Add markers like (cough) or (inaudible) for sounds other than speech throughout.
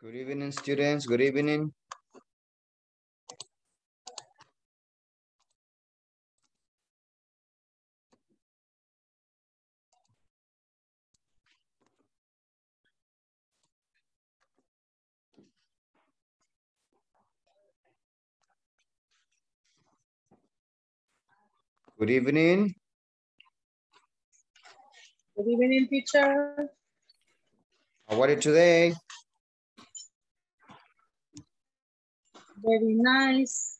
Good evening, students. Good evening. Good evening. Good evening, teacher. How are you today? Very nice.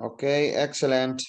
Okay, excellent.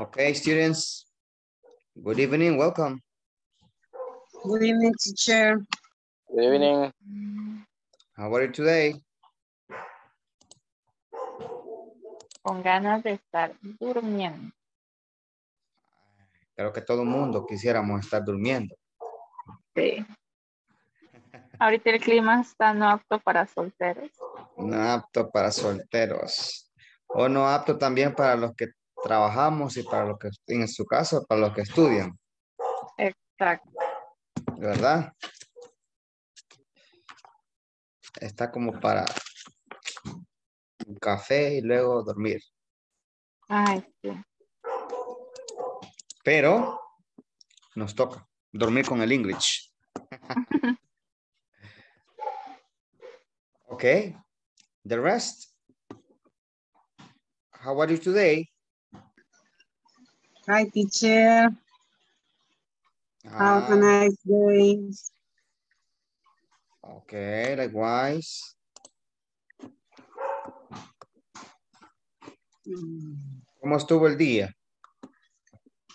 Okay, students. Good evening, welcome. Good evening, teacher. Good evening. How are you today? con ganas de estar durmiendo. Creo que todo el mundo quisiéramos estar durmiendo. Sí. Ahorita el clima está no apto para solteros. No apto para solteros. O no apto también para los que trabajamos y para los que, en su caso, para los que estudian, Exacto. ¿verdad? Está como para un café y luego dormir. Ay, sí. Pero nos toca dormir con el English. (laughs) okay. The rest. How are you today? Hi, teacher. Have a Ah, nice day. okay, likewise. ¿Cómo estuvo el día?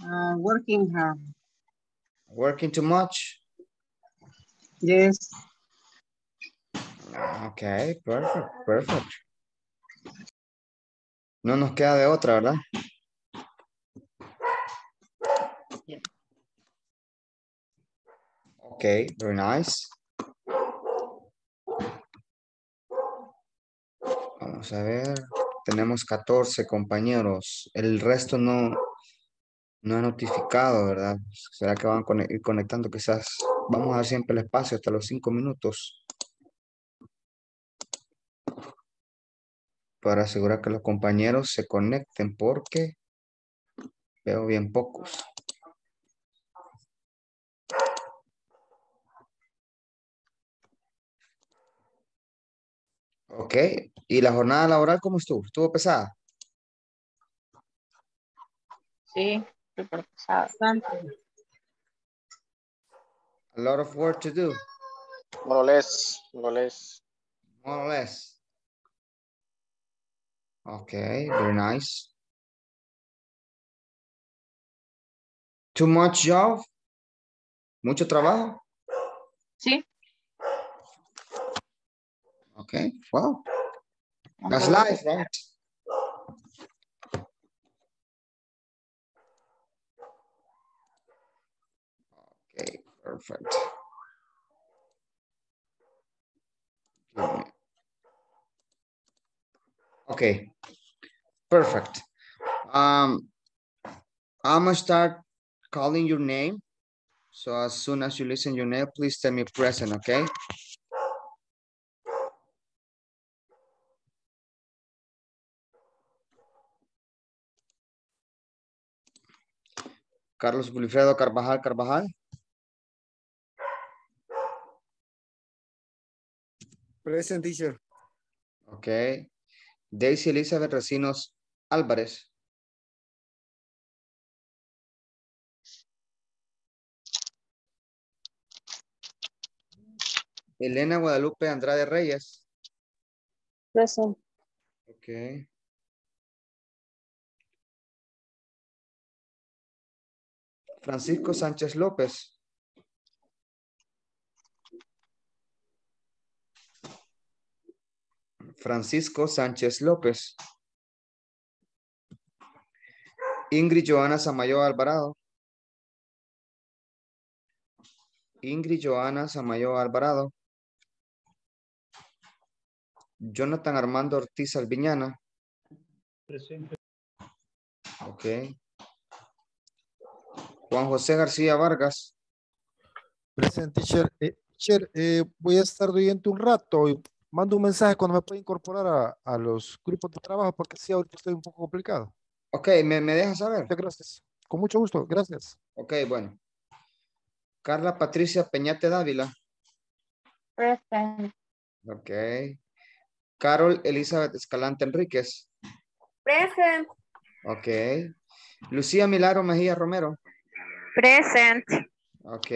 uh, working hard. Working too much? Yes. Okay, perfect, perfect. No nos queda de otra, ¿verdad? Okay, very nice. Vamos a ver. Tenemos 14 compañeros. El resto no, no ha notificado, ¿verdad? ¿Será que van a ir conectando? Quizás vamos a dar siempre el espacio hasta los cinco minutos. Para asegurar que los compañeros se conecten porque veo bien pocos. Ok, ¿y la jornada laboral cómo estuvo? ¿Estuvo pesada? Sí, súper pesado. Bastante. A lot of work to do, More or less. More or less. more or less. Okay, very nice. Too much job? ¿Mucho trabajo? Sí. Okay, well, that's life, right? Okay, perfect. Okay, perfect. Um, I'm gonna start calling your name. So as soon as you listen your name, please tell me present, okay? Carlos Wilfredo Carvajal Carvajal. Present teacher. Okay. Daisy Elizabeth Recinos Álvarez. Elena Guadalupe Andrade Reyes. Present. Okay. Francisco Sánchez López. Francisco Sánchez López. Ingrid Joana Samayo Alvarado. Ingrid Joana Samayo Alvarado. Jonathan Armando Ortiz Alviñana. Ok. Juan José García Vargas. Present teacher. Eh, teacher, eh, voy a estar oyendo un rato y mando un mensaje cuando me pueda incorporar a, a los grupos de trabajo porque sí, ahorita estoy un poco complicado. Ok, ¿me, me deja saber? Muchas gracias. Con mucho gusto. Gracias. Ok, bueno. Carla Patricia Peñate Dávila. present. Ok. Carol Elizabeth Escalante Enríquez. Present. Ok. Lucía Milagro Mejía Romero. Present. Ok.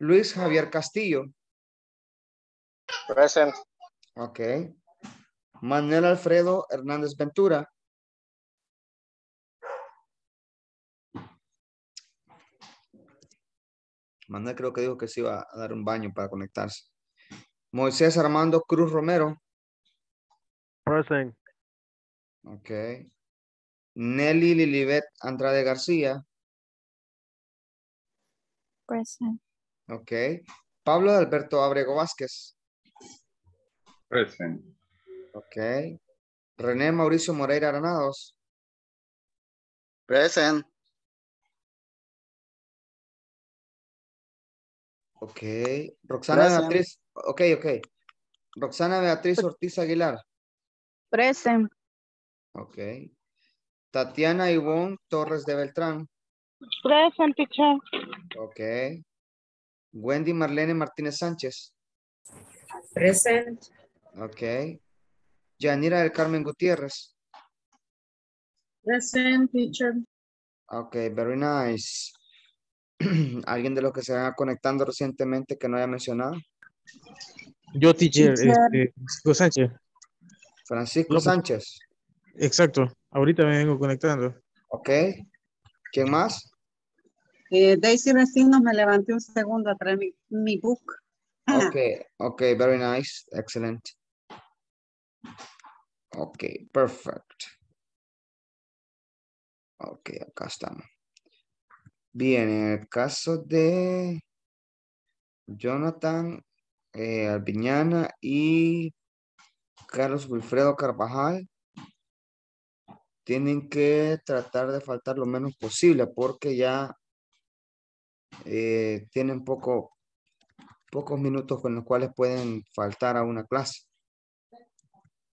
Luis Javier Castillo. Present. Ok. Manuel Alfredo Hernández Ventura. Manuel creo que dijo que se iba a dar un baño para conectarse. Moisés Armando Cruz Romero. Present. Ok. Nelly Lilibet Andrade García. Present. Ok. Pablo Alberto Abrego Vázquez. Present. Ok. René Mauricio Moreira Granados. Present. Ok. Roxana Present. Beatriz. Ok, ok. Roxana Beatriz Ortiz Aguilar. Present. Ok. Tatiana Ivonne Torres de Beltrán. Present, teacher. Ok. Wendy Marlene Martínez Sánchez. Present. Ok. Yanira del Carmen Gutiérrez. Present, teacher. Ok, very nice. (clears throat) ¿Alguien de los que se van conectando recientemente que no haya mencionado? Yo, teacher, Teacher. este, Francisco Sánchez. Francisco López. Sánchez. Exacto. Ahorita me vengo conectando. Ok. ¿Quién más? Eh, Daisy Vecinos, me levanté un segundo a traer mi, mi book. Ok, ok, very nice. Excellent. Ok, perfect. Ok, acá estamos. Bien, en el caso de Jonathan eh, Albiñana y Carlos Wilfredo Carvajal, tienen que tratar de faltar lo menos posible porque ya eh, tienen poco, pocos minutos con los cuales pueden faltar a una clase.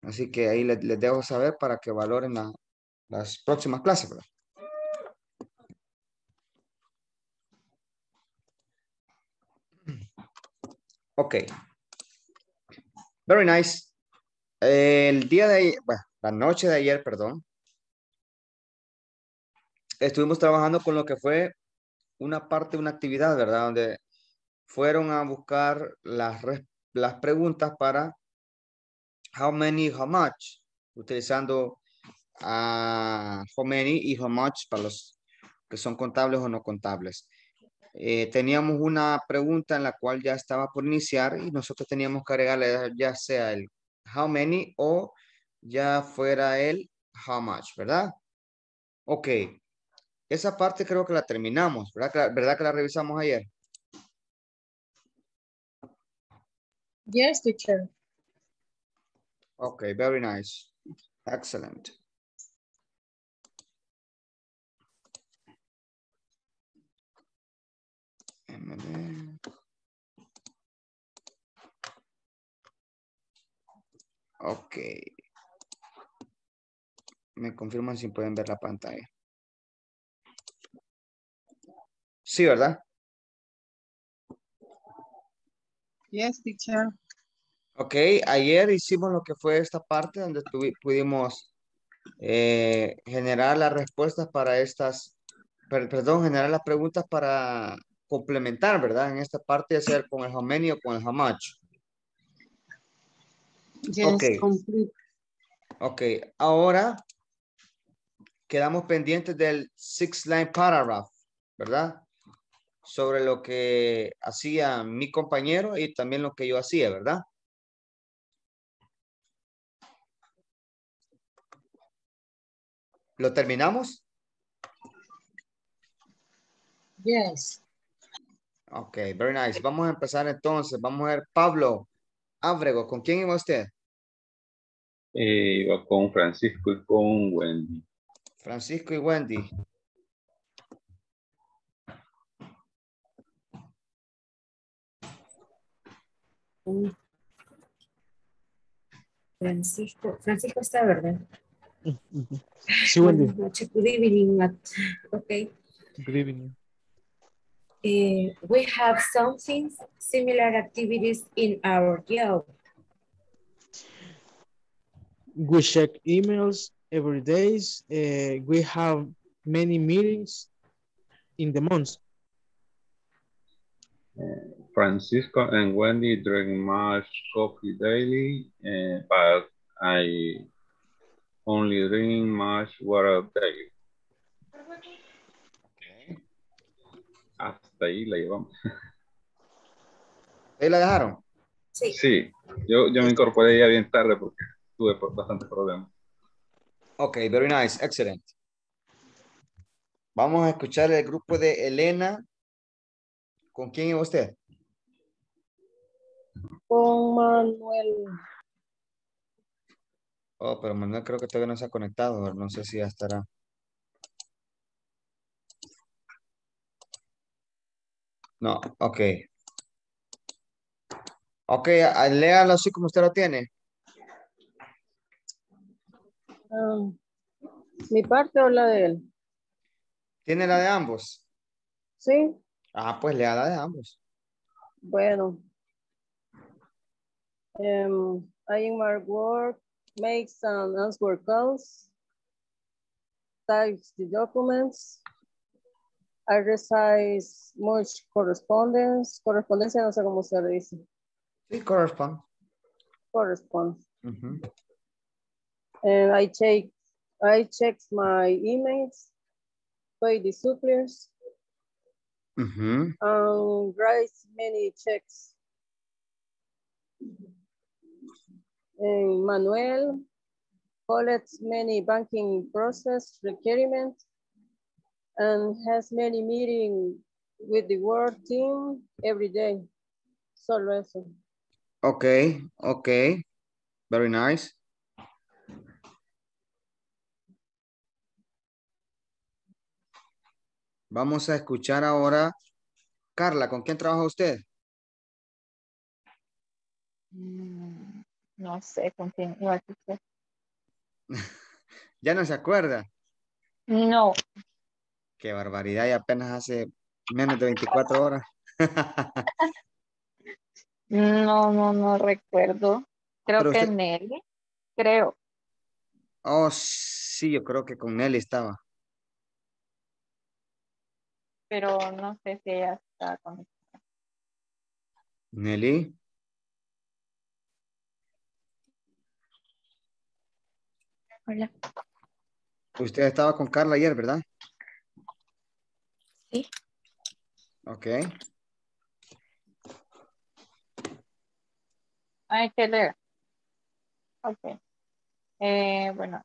Así que ahí les, les dejo saber para que valoren la- las próximas clases. ¿verdad? Ok. Very nice. El día de ayer, bueno, la noche de ayer, perdón, estuvimos trabajando con lo que fue una parte de una actividad, ¿verdad? Donde fueron a buscar las, las preguntas para how many, how much, utilizando a how many y how much para los que son contables o no contables. Eh, teníamos una pregunta en la cual ya estaba por iniciar y nosotros teníamos que agregarle ya sea el how many o ya fuera el how much, ¿verdad? Ok. Esa parte creo que la terminamos, ¿verdad? que la- ¿Verdad que la revisamos ayer? Yes, teacher. Ok, very nice. Excellent. Ok. Me confirman si pueden ver la pantalla. Sí, ¿verdad? Yes, teacher. Ok, ayer hicimos lo que fue esta parte donde pudimos eh, generar las respuestas para estas, per- perdón, generar las preguntas para complementar, ¿verdad? En esta parte, hacer con el how many o con el how much. Yes, complete. Ok, ahora quedamos pendientes del six line paragraph, ¿verdad? Sobre lo que hacía mi compañero y también lo que yo hacía, ¿verdad? ¿Lo terminamos? Yes. Ok, very nice. Vamos a empezar entonces. Vamos a ver, Pablo Ábrego, ¿con quién iba usted? Eh, iba con Francisco y con Wendy. Francisco y Wendy. Francisco, Francisco está, ¿verdad? Sí, Wendy. Buenas noches. Good evening. Matt. Okay. Good evening. Eh, we have something similar activities in our job. We check emails every day. Uh, we have many meetings in the month. Francisco and Wendy drink much coffee daily, eh, but I only drink much water daily. Hasta hasta ahí la llevamos. ¿Ahí la dejaron? Sí. Sí, yo, yo me incorporé ya bien tarde porque tuve bastante problemas. Ok, very nice, excellent. Vamos a escuchar el grupo de Elena. ¿Con quién iba usted? Con Manuel. Oh, pero Manuel creo que todavía no se ha conectado. No sé si ya estará. No, ok. Ok, léalo así como usted lo tiene. Ah, ¿Mi parte o la de él? ¿Tiene la de ambos? Sí, Ah, pues lea la de ambos. bueno. Um, I in my work, make some answer calls, types the documents. I resize much correspondence. Correspondencia no sé cómo se le dice. Sí, correspond. Correspond. Ujú. And I check, I check my emails, pay the suppliers, Ujú. and write many checks. And Manuel collects many banking process requirements and has many meetings with the work team every day. Solo eso. Ok, ok. Very nice. Vamos a escuchar ahora. Carla, ¿con quién trabaja usted? Mm, No sé con quién iba a decir. Ya no se acuerda. No, Qué barbaridad, y apenas hace menos de 24 horas. (laughs) no, no, no recuerdo. Creo Pero que usted- Nelly. Creo. Oh, sí, yo creo que con Nelly estaba. Pero no sé si ella está con Nelly. Hola. Usted estaba con Carla ayer, ¿verdad? Sí. Ok. Hay que leer. Ok. Eh, bueno,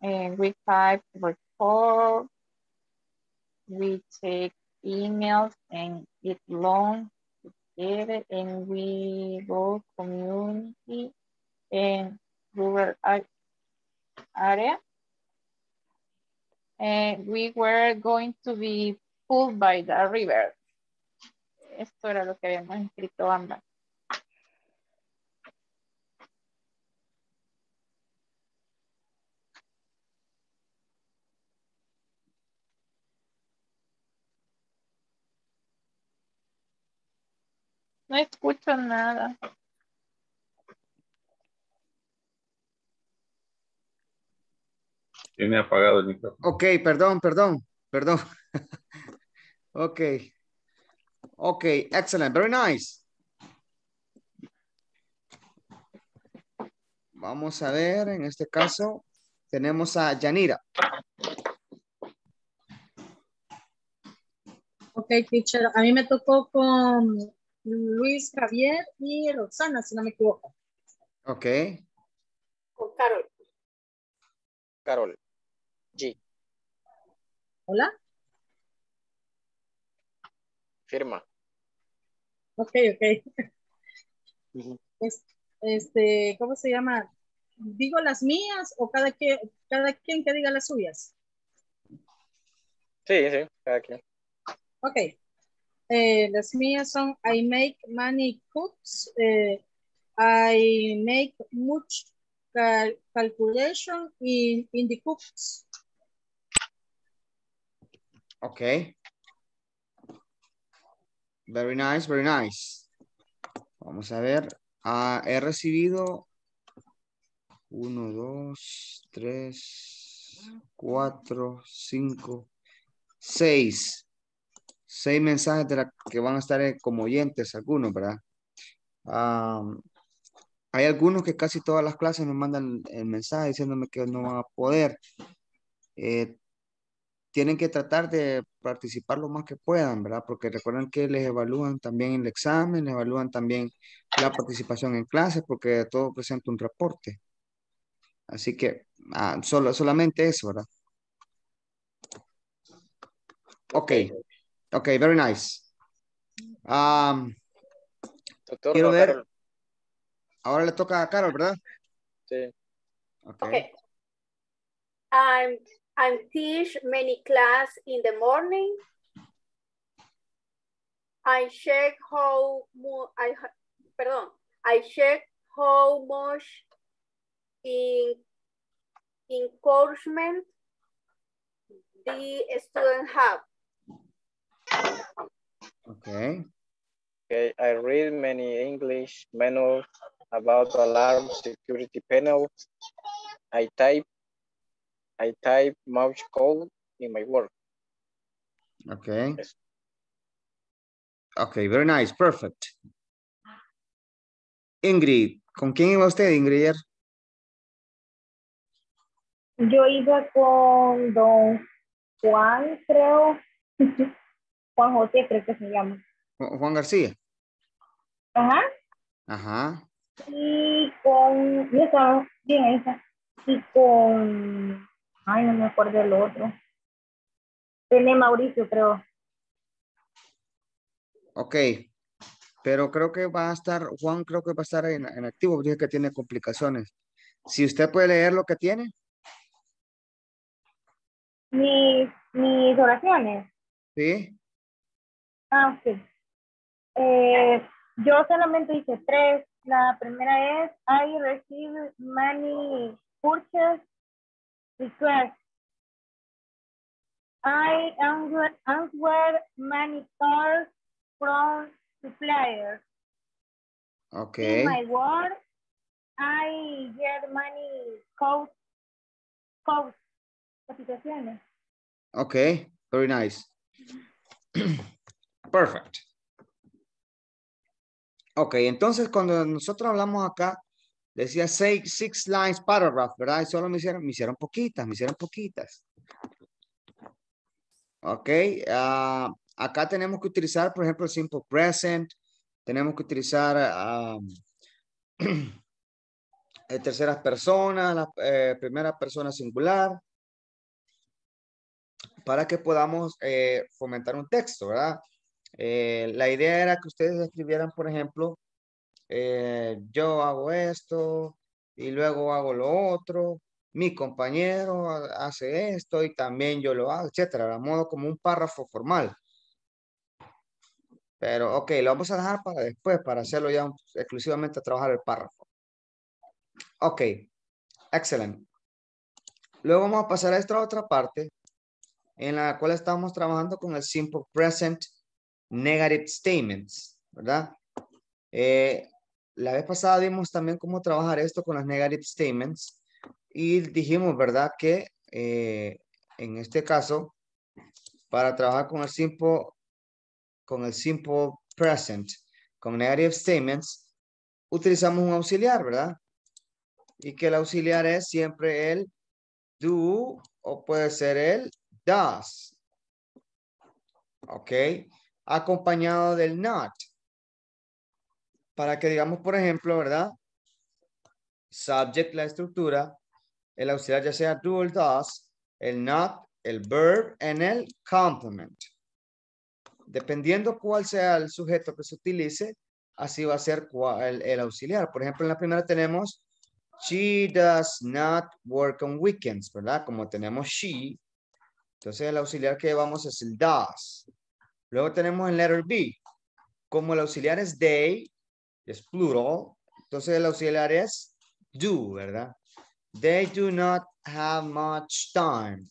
eh, we type report, we check emails and it long together and we go community and rural area. And we were going to be pulled by the river. Esto era lo que habíamos escrito ambas. No escucho nada. Tiene apagado el micrófono. Ok, perdón, perdón, perdón. (laughs) ok. Ok, excellent, very nice. Vamos a ver, en este caso, tenemos a Yanira. Ok, teacher. A mí me tocó con Luis Javier y Roxana, si no me equivoco. Ok. Con Carol. Carol. G. Hola. Firma. Ok, ok. Es- este, ¿cómo se llama? ¿Digo las mías o cada, que, cada quien que diga las suyas? Sí, sí, cada quien. Ok. Eh, las mías son I make many cooks. eh, I make much cal- calculation in, in the cooks. Ok. Very nice, very nice. Vamos a ver. Ah, he recibido uno, dos, tres, cuatro, cinco, seis. Seis mensajes de la que van a estar eh, como oyentes, algunos, ¿verdad? Hay algunos que casi todas las clases me mandan el mensaje diciéndome que no van a poder. Eh, tienen que tratar de participar lo más que puedan, ¿verdad? Porque recuerden que les evalúan también el examen, les evalúan también la participación en clases, porque todo presenta un reporte. Así que ah, solo, solamente eso, ¿verdad? Ok, ok, very nice. Um, Doctor, quiero no, ver, Carol. ahora le toca a Carol, ¿verdad? Sí. Ok. Okay. I'm I'm teach many class in the morning. I check how I ha- perdón. I check how much in encouragement the student have. Okay. Okay, I read many English manuals about alarm security panel. I type I type much code in my work. Okay. Okay, very nice, perfect. Ingrid, ¿con quién iba usted, Ingrid? Yo iba con don Juan, creo. (laughs) Juan José, creo que se llama. Ju- Juan García. Ajá. Ajá. Y con, yo estaba bien esa. Y con, ay, no me acuerdo el otro. René Mauricio, creo. Ok. Pero creo que va a estar, Juan creo que va a estar en, en activo, dije que tiene complicaciones. Si usted puede leer lo que tiene, Mis, mis oraciones. ¿sí? Ah, ok. Eh, yo solamente hice tres. La primera es, I receive many purchase requests. I answer, many calls from suppliers. Ok. In my work, I get many codes, codes, cotizaciones. Ok, very nice. (clears throat) Perfect. Ok, entonces cuando nosotros hablamos acá, decía six, six lines paragraph, ¿verdad? Y solo me hicieron, me hicieron poquitas, me hicieron poquitas. Ok, ah, acá tenemos que utilizar, por ejemplo, el simple present. Tenemos que utilizar (clears throat) eh, terceras personas, la eh, primera persona singular para que podamos eh, fomentar un texto, ¿verdad? Eh, la idea era que ustedes escribieran, por ejemplo, eh, yo hago esto y luego hago lo otro, mi compañero hace esto y también yo lo hago, etcétera, a modo como un párrafo formal. Pero, ok, lo vamos a dejar para después, para hacerlo ya exclusivamente a trabajar el párrafo. Ok, excelente. Luego vamos a pasar a esta otra parte en la cual estamos trabajando con el simple present negative statements, ¿verdad? Eh, la vez pasada vimos también cómo trabajar esto con las negative statements y dijimos, ¿verdad? Que eh, en este caso, para trabajar con el simple, con el simple present, con negative statements, utilizamos un auxiliar, ¿verdad? Y que el auxiliar es siempre el do o puede ser el does. Ok. Acompañado del not. Para que digamos, por ejemplo, ¿verdad? Subject, la estructura. El auxiliar ya sea do o does. El not, el verb en el complement. Dependiendo cuál sea el sujeto que se utilice, así va a ser el, el auxiliar. Por ejemplo, en la primera tenemos She does not work on weekends, ¿verdad? Como tenemos she, entonces el auxiliar que llevamos es el does. Luego tenemos el letter B. Como el auxiliar es they, es plural, entonces el auxiliar es do, ¿verdad? They do not have much time.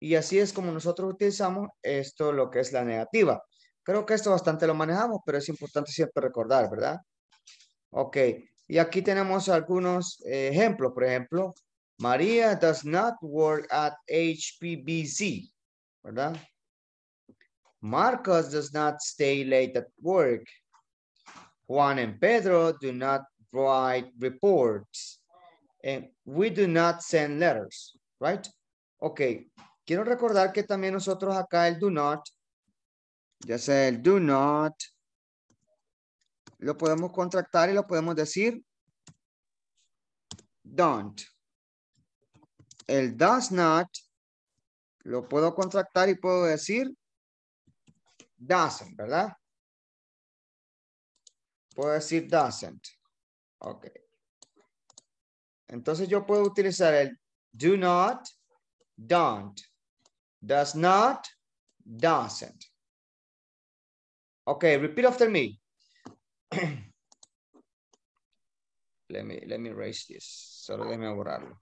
Y así es como nosotros utilizamos esto, lo que es la negativa. Creo que esto bastante lo manejamos, pero es importante siempre recordar, ¿verdad? Ok. Y aquí tenemos algunos ejemplos. Por ejemplo, María does not work at HPBC, ¿verdad? Marcos does not stay late at work. Juan and Pedro do not write reports. And we do not send letters, right? Ok. quiero recordar que también nosotros acá el do not, ya sea el do not, lo podemos contractar y lo podemos decir don't. El does not, lo puedo contractar y puedo decir doesn't, ¿verdad? Puedo decir doesn't. Ok. Entonces yo puedo utilizar el do not, don't. Does not, doesn't. Okay, repeat after me. (clears throat) let me let me erase this. Solo déjeme borrarlo.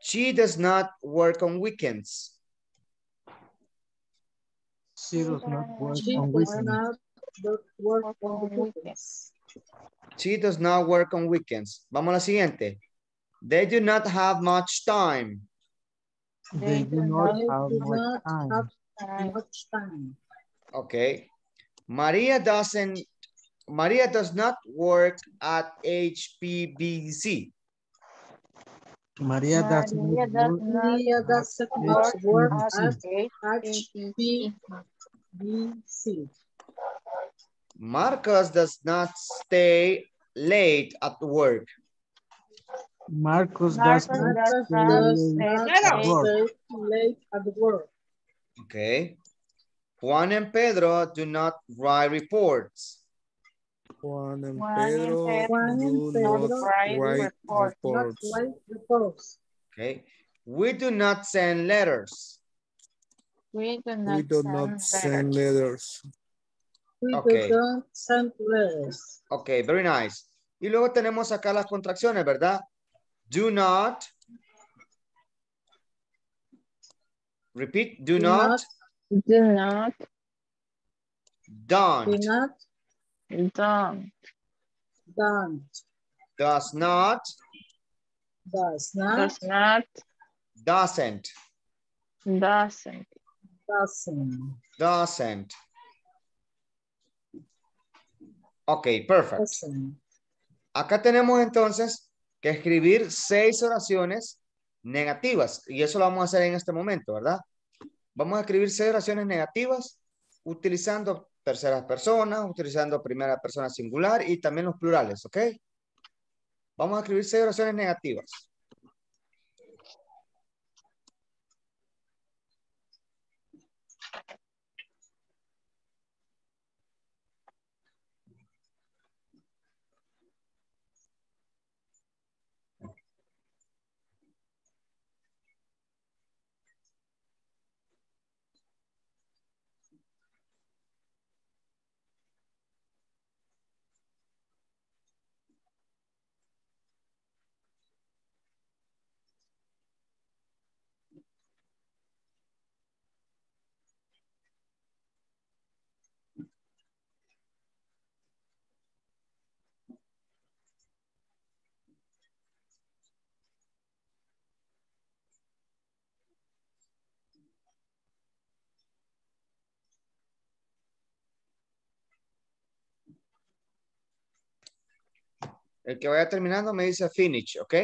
She does not work on weekends. She does not work She on weekends. work on weekends. She does not work on weekends. Vamos a la siguiente. They do not have much time. They do not have do much not time. have much time. Okay. Maria doesn't, Maria does not work at HPBC. Maria does Maria not does work not Maria doesn't work HPBC. at HPBC. HBC. Marcus does not stay late at work. Marcus does Marcus not does not stay late at work. Okay. Juan and Pedro do not write reports. Juan and Juan Pedro Juan and do not Pedro write write report. Not reports. write reports. Okay. We do not send letters. We do not We do send not send letters. letters. We Okay. do not send letters. Okay, very nice. Y luego tenemos acá las contracciones, ¿verdad? Do not. Repeat, do, Do not, not, Do not, don't, do not, don't, don't, does not, does not, does not, doesn't, doesn't. doesn't, doesn't. Ok, perfect. doesn't. Acá tenemos entonces que escribir seis oraciones negativas y eso lo vamos a hacer en este momento, ¿verdad? Vamos a escribir seis oraciones negativas utilizando terceras personas, utilizando primera persona singular y también los plurales, ¿ok? Vamos a escribir seis oraciones negativas. El que vaya terminando me dice finish, ¿ok?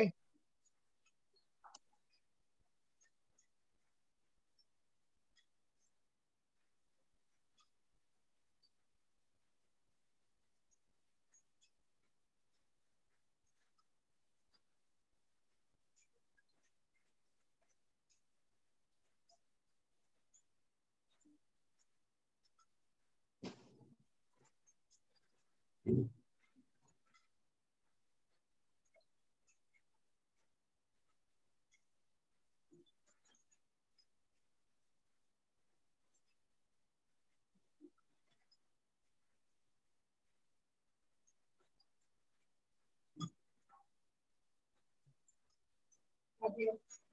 Adiós.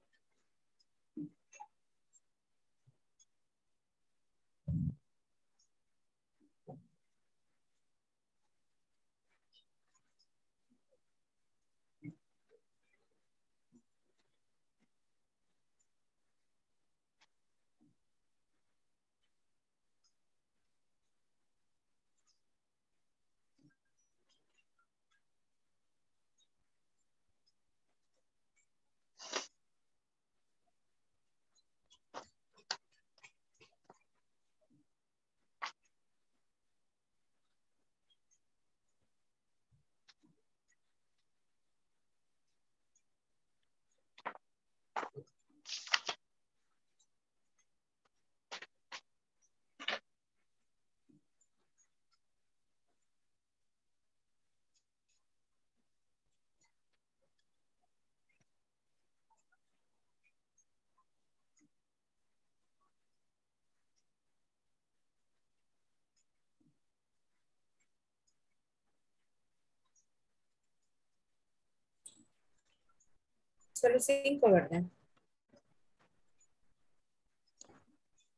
Solo cinco, ¿verdad?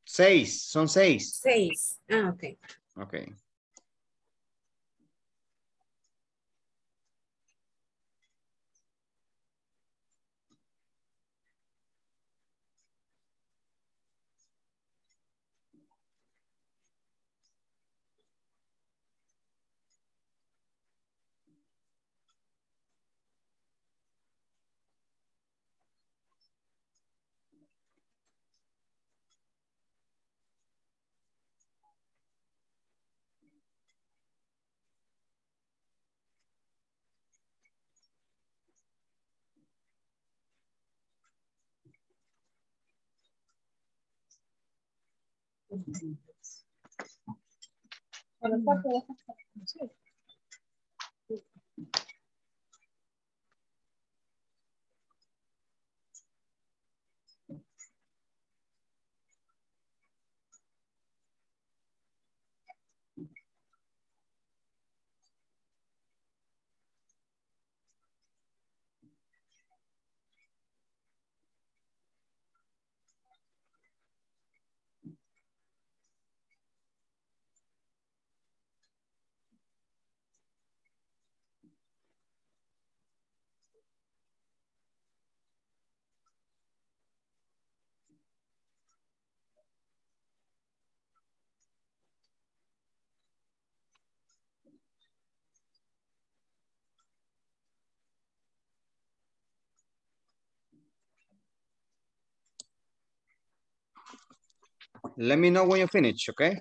Seis, son seis. Seis. Ah, ok. Ok. Gracias. Let me know when you finish, okay?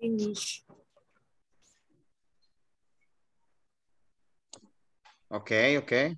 Finish. Okay, okay.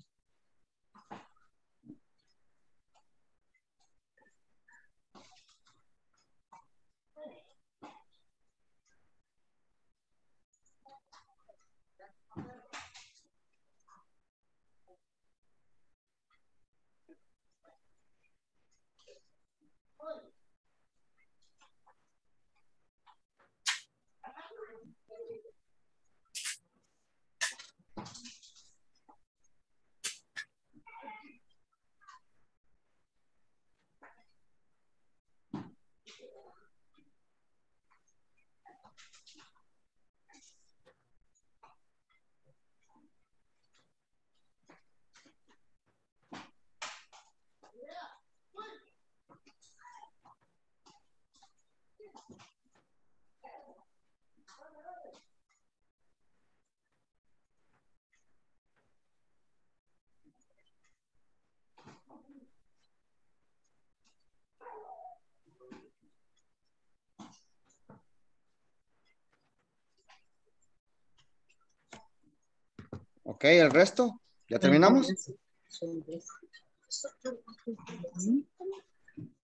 Ok, el resto, ¿ya terminamos?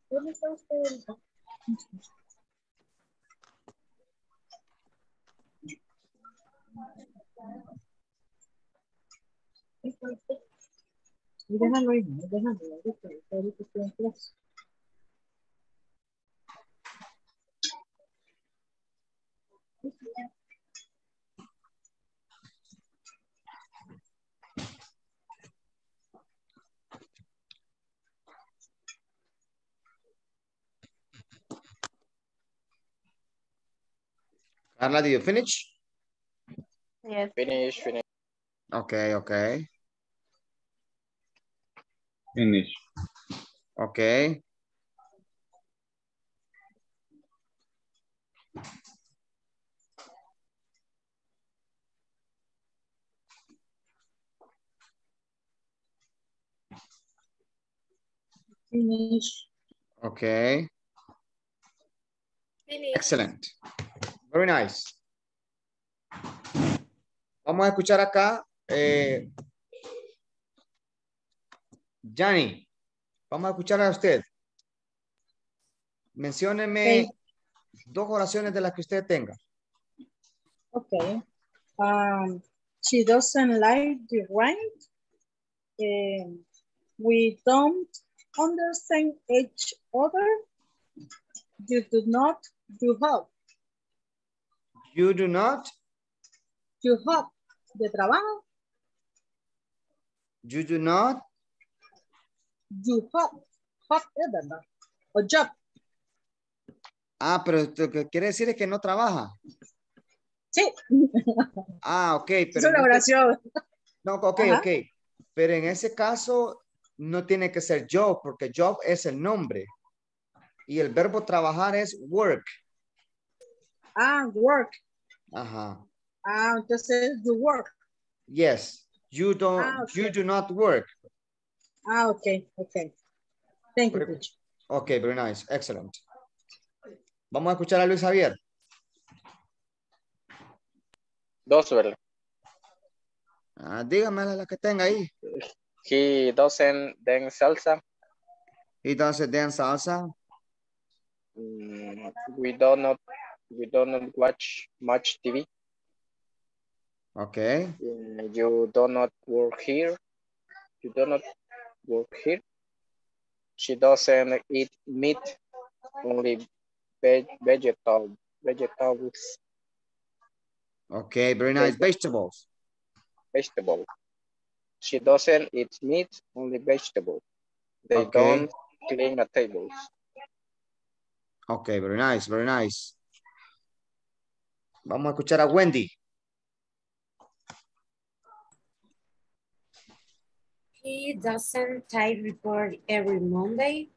¿Dónde está usted? Y déjalo ahí, ¿no? déjalo ahorita, ahorita estoy en clase. Carla, did you finish? Yes. Finish, finish. Okay, okay. Finish. Okay. Finish. Okay. Finish. Excellent. Very nice. Vamos a escuchar acá. Eh, vamos a escuchar a usted. Mencióneme Ok. dos oraciones de las que usted tenga. Okay. Um, she doesn't like the rain. Um, we don't understand each other. You do not do help. You do not. You help. de trabajo. You do not. You hop. Hop es verdad. O job. Ah, pero lo que quiere decir es que no trabaja. Sí. (laughs) Ah, ok. Es Pero una en este- oración. No, ok, Ajá. ok. Pero en ese caso no tiene que ser job, porque job es el nombre. Y el verbo trabajar es work. Ah, work. Ajá. Ah, entonces you work. Yes. You don't, Ah, you do not work. Ah, ok, ok. Thank you, teacher. Ok, very nice. Excellent. Vamos a escuchar a Luis Javier. Dos, ¿verdad? Ah, dígame la que tenga ahí. He doesn't dance salsa. He doesn't dance salsa. Mm, we do not we do not watch much TV. Okay. Mm, you do not work here. You do not work here. She doesn't eat meat, only veg vegetal vegetables, Okay, very nice. Vegetables. vegetable. She doesn't eat meat, only vegetable. They Okay. don't clean the tables. Okay, very nice, very nice. Vamos a escuchar a Wendy. He doesn't type report every Monday.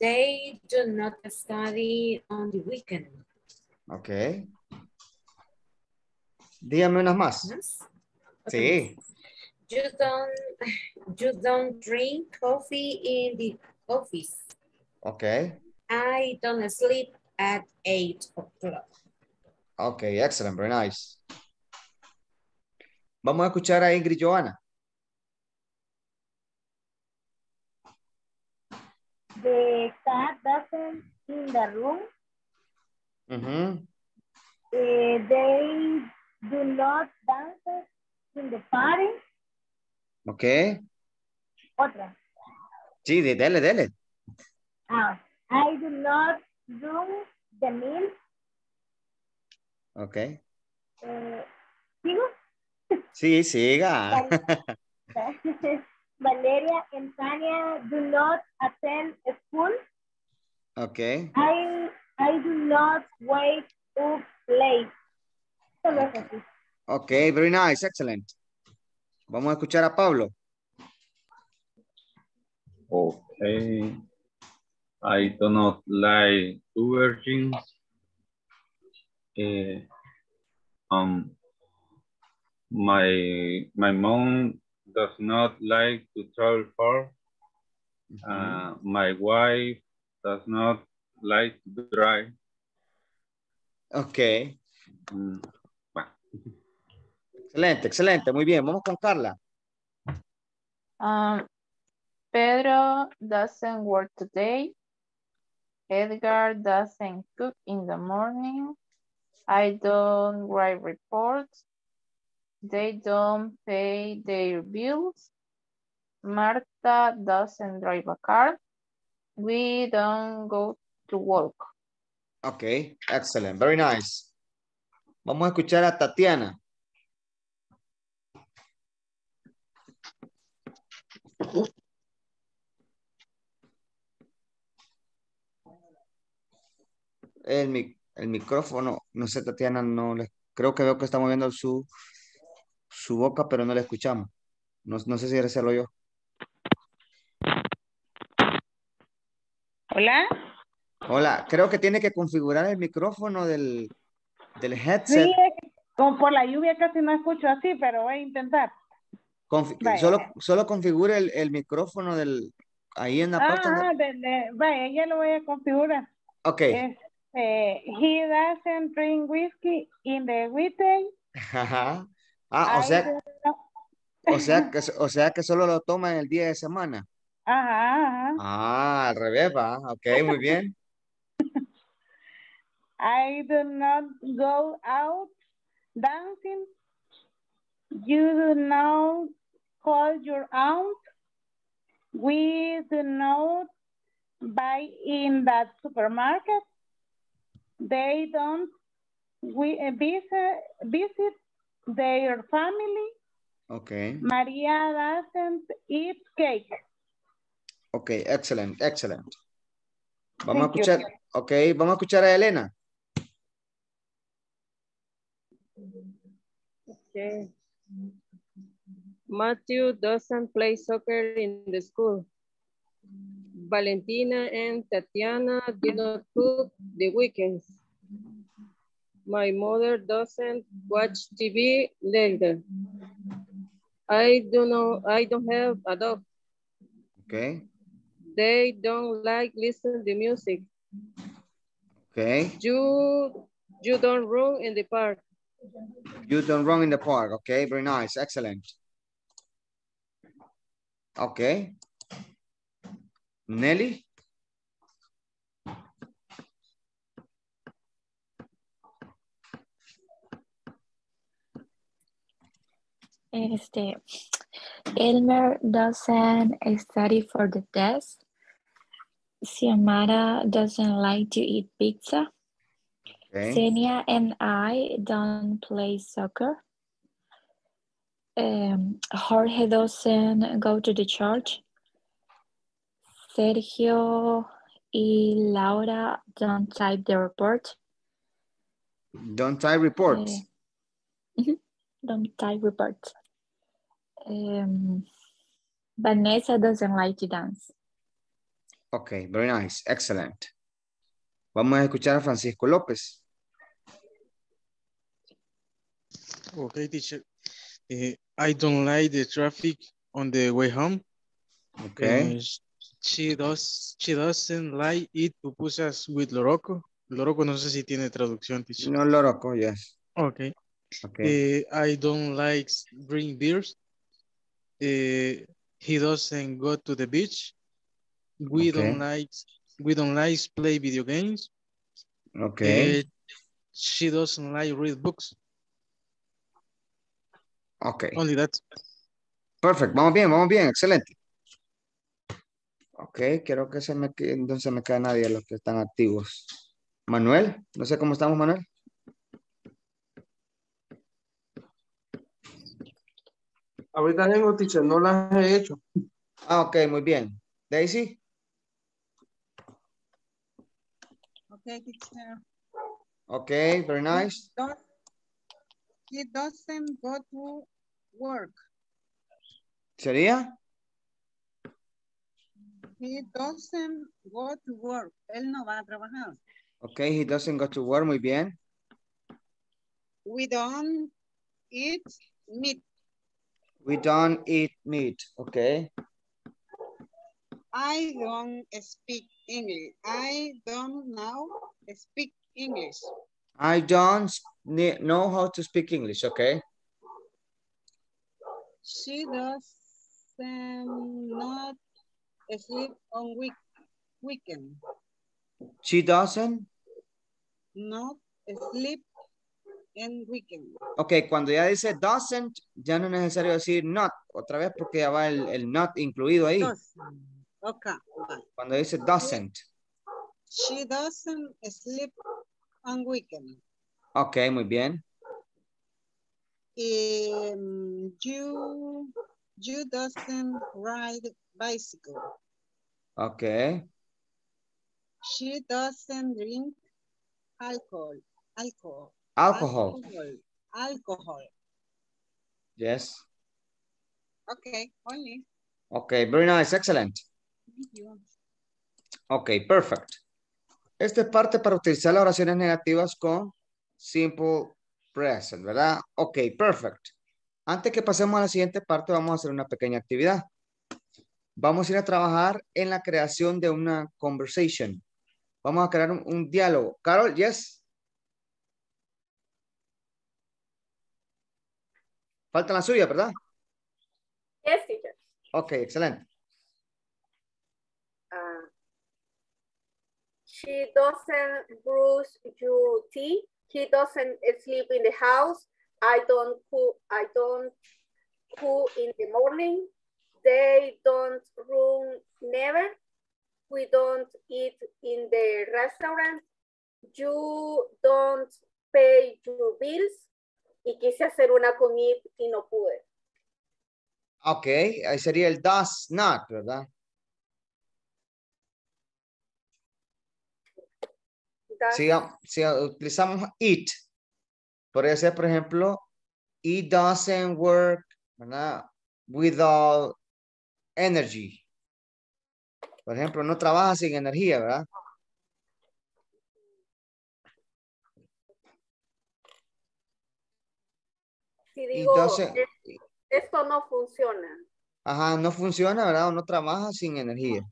They do not study on the weekend. Okay. Dígame unas más. Sí. You don't you don't drink coffee in the office. Okay. I don't sleep at eight o'clock. Okay, excellent, very nice. Vamos a escuchar a Ingrid Joana. The cat doesn't in the room. Eh, they do not dance in the party. Okay. Otra. Sí, de- dele, dele. Ah, I do not do the meal. Okay. Eh, ¿Sigo? Sí, siga. (laughs) Valeria and Tanya do not attend school. Okay. I, I do not wake up late. Solo es así. Okay, very nice, excellent. Vamos a escuchar a Pablo. Okay. I do not like virgins. Eh, um, my my mom does not like to travel far. Uh, my wife does not like to drive. Okay. Mm, Excelente, excelente, muy bien. Vamos con Carla. Um, Pedro doesn't work today. Edgar doesn't cook in the morning. I don't write reports. They don't pay their bills. Marta doesn't drive a car. We don't go to work. Okay, excellent, very nice. Vamos a escuchar a Tatiana. El, mic- el micrófono, no sé, Tatiana, no le, creo que veo que está moviendo su, su boca, pero no le escuchamos. No, no sé si eres yo. Hola. Hola, creo que tiene que configurar el micrófono del, del headset. Sí, como por la lluvia casi no escucho así, pero voy a intentar. Confi- Vaya. solo, solo configure el, el micrófono del, ahí en la parte. Ah, donde- ah, de- vaya, ya lo voy a configurar. Ok. Este, he doesn't drink whiskey in the weekday. Ajá. Ah, o I sea, (laughs) o sea que, o sea que solo lo toma en el día de semana. Ajá, ajá. Ah, al revés, va. Ok, muy bien. I do not go out dancing. You do not call your aunt. We do not buy in that supermarket. They don't we uh, visit, visit their family. Okay. Maria doesn't eat cake. Ok, excellent, excellent. Vamos a Thank you. ok, vamos a escuchar a Elena. Okay. Matthew doesn't play soccer in the school. Valentina and Tatiana do not cook the weekends. My mother doesn't watch TV later. I don't know, I don't have a dog. Ok, They don't like listen to music. ok. You, you don't run in the park. You don't run in the park. Okay, very nice, excellent. Okay. Nelly? Este, Elmer doesn't study for the test. Xiomara doesn't like to eat pizza. Okay. Xenia and I don't play soccer. Um, Jorge doesn't go to the church. Sergio y Laura don't type the report. Don't type reports. Ujú, don't type reports. Um, Vanessa doesn't like to dance. Okay, very nice, excellent. Vamos a escuchar a Francisco López. Okay, teacher. Eh, I don't like the traffic on the way home. Okay. Eh, she does she doesn't like eat pupusas with loroco. Loroco no sé si tiene traducción, teacher. No loroco, yes. Okay. Okay. Eh, I don't like drink beers. Eh, he doesn't go to the beach. We Okay. don't like we don't like play video games. Okay. Eh, she doesn't like read books. Okay. Only that. Perfect, vamos bien, vamos bien, excelente. Ok, quiero que se me quede, no se me queda nadie de los que están activos. Manuel, no sé cómo estamos, Manuel. Ahorita tengo, teacher, no las he hecho. Ah, ok, muy bien. Daisy, Okay, teacher. ok, very nice. He doesn't go to work. ¿Sería? He doesn't go to work. Él no va a trabajar. Ok, he doesn't go to work, muy bien. We don't eat meat. We don't eat meat, ok. I don't speak English. I don't know speak English. I don't know how to speak English, ok. She doesn't not sleep on week weekend. She doesn't. Not sleep en weekend. Ok, cuando ya dice doesn't, ya no es necesario decir not, otra vez porque ya va el, el not incluido ahí. Okay. Cuando dice doesn't. She doesn't sleep on weekend. Ok, muy bien. Um, you you doesn't ride bicycle. Ok. She doesn't drink alcohol. Alcohol. Alcohol. Alcohol. Alcohol. Yes. Okay, only. Ok, very nice, excellent. Ok, perfect. Esta es parte para utilizar las oraciones negativas con simple present, ¿verdad? Ok, perfect. Antes que pasemos a la siguiente parte, vamos a hacer una pequeña actividad. Vamos a ir a trabajar en la creación de una conversation. Vamos a crear un, un diálogo. Carol, yes. Falta la suya, ¿verdad? Yes, teacher. Ok, excelente. Uh, she doesn't brush your tea. He doesn't sleep in the house. I don't cook. I don't cook in the morning. They don't room never. We don't eat in the restaurant. You don't pay your bills. y quise hacer una con it y no pude. Ok, ahí sería el does not, ¿verdad? Does- utilizamos it, podría ser, por ejemplo, it doesn't work, ¿verdad? Without energy. Por ejemplo, no trabaja sin energía, ¿verdad? Si digo, doesn't, "Es- esto no funciona. ajá, no funciona, ¿verdad? O no trabaja sin energía.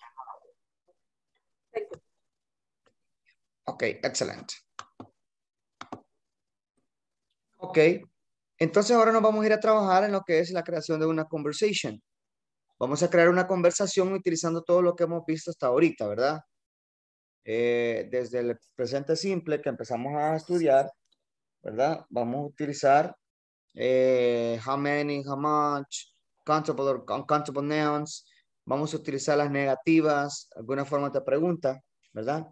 Ok, excelente. Ok, entonces ahora nos vamos a ir a trabajar en lo que es la creación de una conversation. Vamos a crear una conversación utilizando todo lo que hemos visto hasta ahorita, ¿verdad? Eh, desde el presente simple que empezamos a estudiar, ¿verdad? Vamos a utilizar eh, how many, how much, countable or uncountable nouns. Vamos a utilizar las negativas, algunas formas de pregunta, ¿verdad?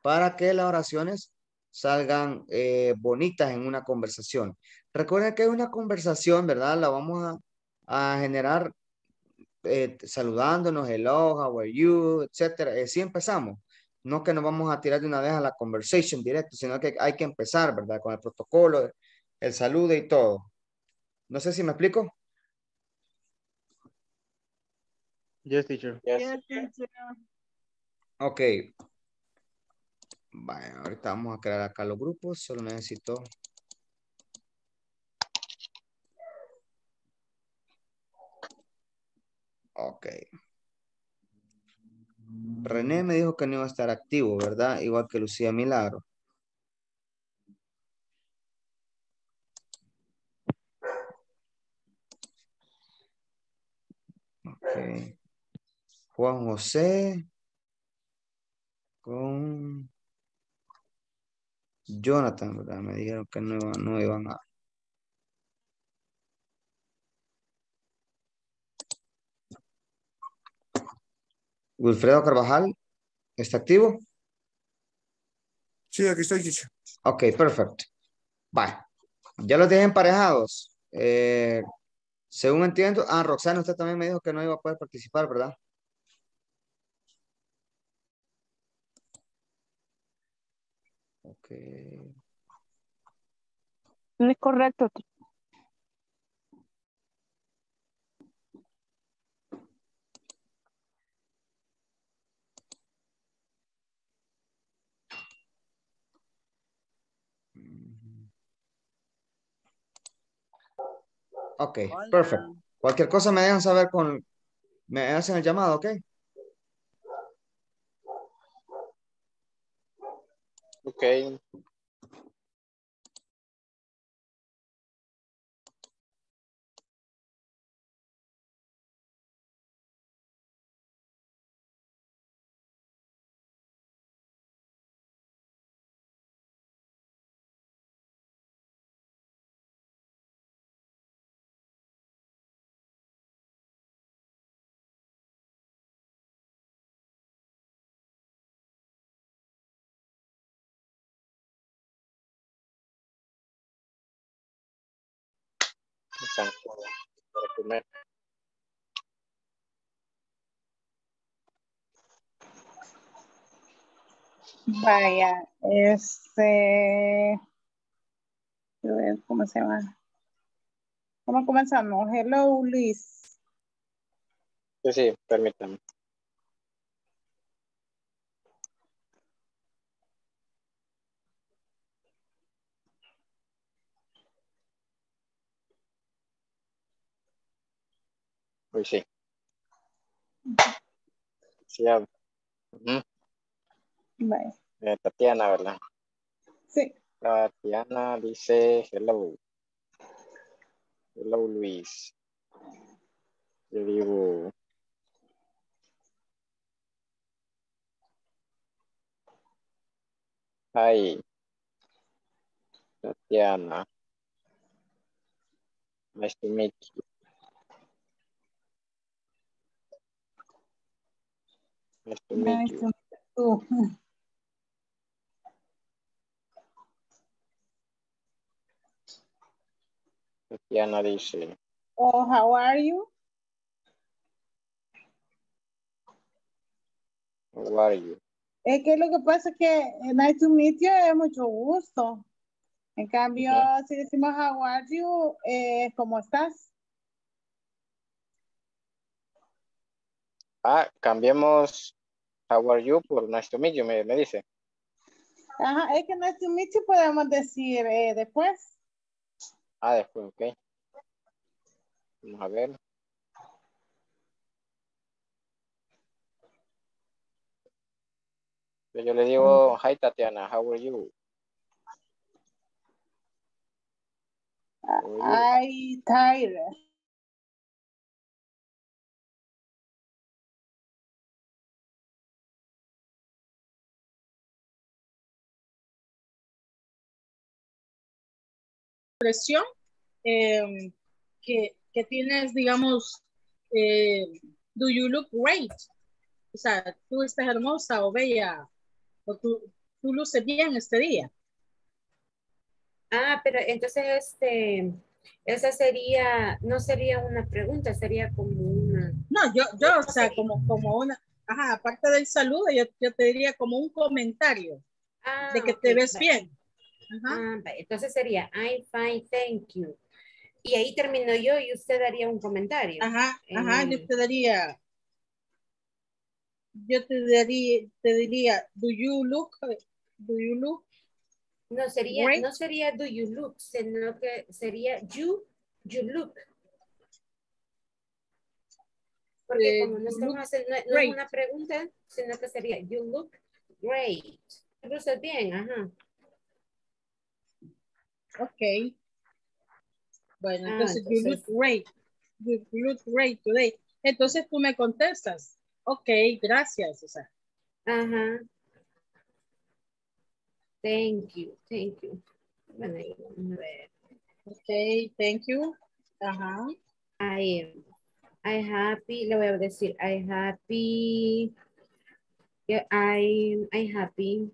Para que las oraciones salgan eh, bonitas en una conversación. Recuerden que es una conversación, ¿verdad? La vamos a, a generar eh, saludándonos, hello, how are you, etcétera. Así empezamos. No que nos vamos a tirar de una vez a la conversation directo, sino que hay que empezar, ¿verdad? Con el protocolo, el saludo y todo. No sé si me explico. Yes, teacher. Yes. Ok. Bueno, ahorita vamos a crear acá los grupos. Solo necesito. Ok. René me dijo que no iba a estar activo, ¿verdad? Igual que Lucía Milagro. Ok. Juan José con Jonathan, ¿verdad? Me dijeron que no, iban- no iban a. Wilfredo Carvajal, ¿está activo? Sí, aquí estoy, teacher. Ok, perfecto. Vale. Ya los dejé emparejados. Eh, según entiendo, ah, Roxana, usted también me dijo que no iba a poder participar, ¿verdad? Ok. No es correcto. Ok, perfecto. Cualquier cosa me dejan saber con, me hacen el llamado, ¿ok? Okay. Zancudo, para comer. Vaya, este. quiero ver ¿Cómo se llama? ¿Cómo comenzamos? Hello, Liz. Sí, sí, permítame. Uy, sí. Hablo. Ujú. Vaya. Eh, Tatiana, ¿verdad? Sí. Tatiana dice hello. Hello, Luis. Yo digo, hi, Tatiana. Nice to meet you. Nice to meet Nice you. to meet you too. Tatiana dice, O how are you? how are you? Es que lo que pasa es que eh, nice to meet you es mucho gusto. En cambio, si decimos how are you, eh, ¿cómo estás? Ah, cambiemos how are you por nice to meet you, me, me dice. Ajá, es que nice to meet you podemos decir eh, después. Ah, después, ok. Vamos a ver. Yo le digo, hi Tatiana, how are you? How are you? I tired. Expresión eh, que, que tienes, digamos, eh, do you look great? O sea, tú estás hermosa o bella, o tú, tú luces bien este día. Ah, pero entonces este, esa sería, no sería una pregunta, sería como una. No, yo, yo, o sea, como, como una, ajá, aparte del saludo, yo, yo te diría como un comentario Ah, de que te ves bien. Ah, entonces sería I'm fine, thank you. Y ahí termino yo y usted daría un comentario. Ajá, ajá, Eh, yo te daría, yo te daría, te diría, do you look, do you look No sería, no sería do you look, sino que sería you, you look. Porque Eh, como no estamos haciendo, no, es una pregunta, sino que sería you look great. Luces bien, ajá. Ok. Bueno, Ah, entonces, you look entonces- great. You look great today. Entonces tú me contestas. Ok, gracias. O sea, Ajá. Thank you, thank you. Bueno, a ver. ok, thank you. Ajá. I am. I happy, le voy a decir, I happy. Yeah, I, I happy.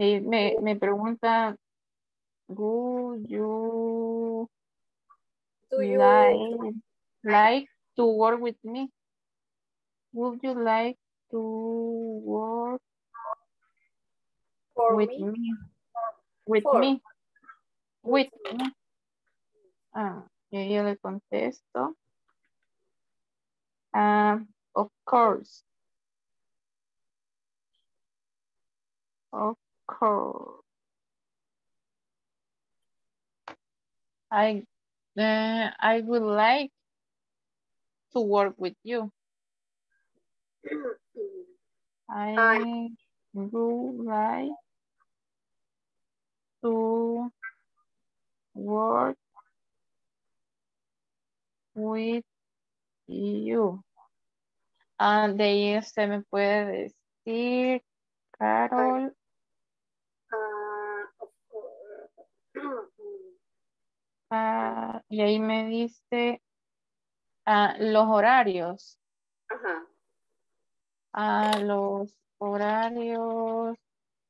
Y me, me pregunta, would you Do you like, like to work with me? Would you like to work for with me? me? With For. me. With me. Ah, y yo le contesto. Ah, of course. Of course. I, uh, I would like to work with you. I would like to work with you. Ah, de ahí usted me puede decir, Carol, ah, y ahí me dice ah, los horarios. Ajá. Ah, los horarios.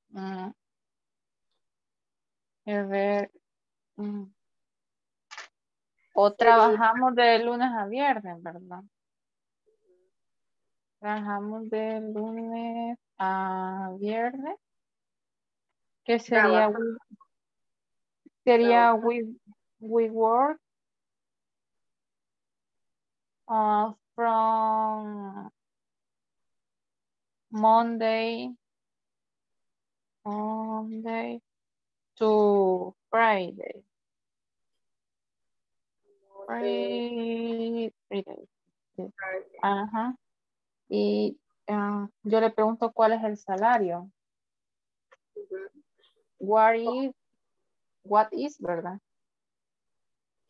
mm, a ver. mm, O trabajamos de lunes a viernes, ¿verdad? Trabajamos de lunes a viernes. Que sería, sería we, we work uh, from Monday, Monday to Friday. Friday. Friday. sí. Ajá. Y ah, yo le pregunto cuál es el salario. What is, what is, ¿verdad?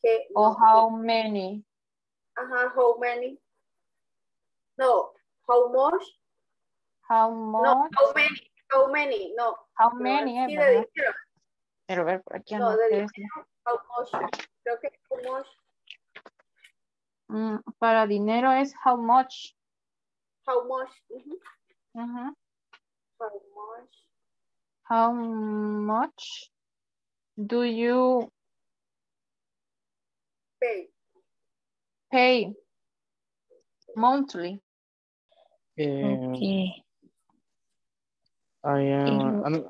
Que, O no, how many. Ajá, how many? No, how much? How No, much. how many? How many? No. How no, many, sí, dinero. Quiero ver por aquí. No, de anoté dinero, how much. Creo que how much, Mm, para dinero es how much. how much, ujú, Ajá. how much, How much do you pay. pay monthly? Eh, Okay. I am, El- an-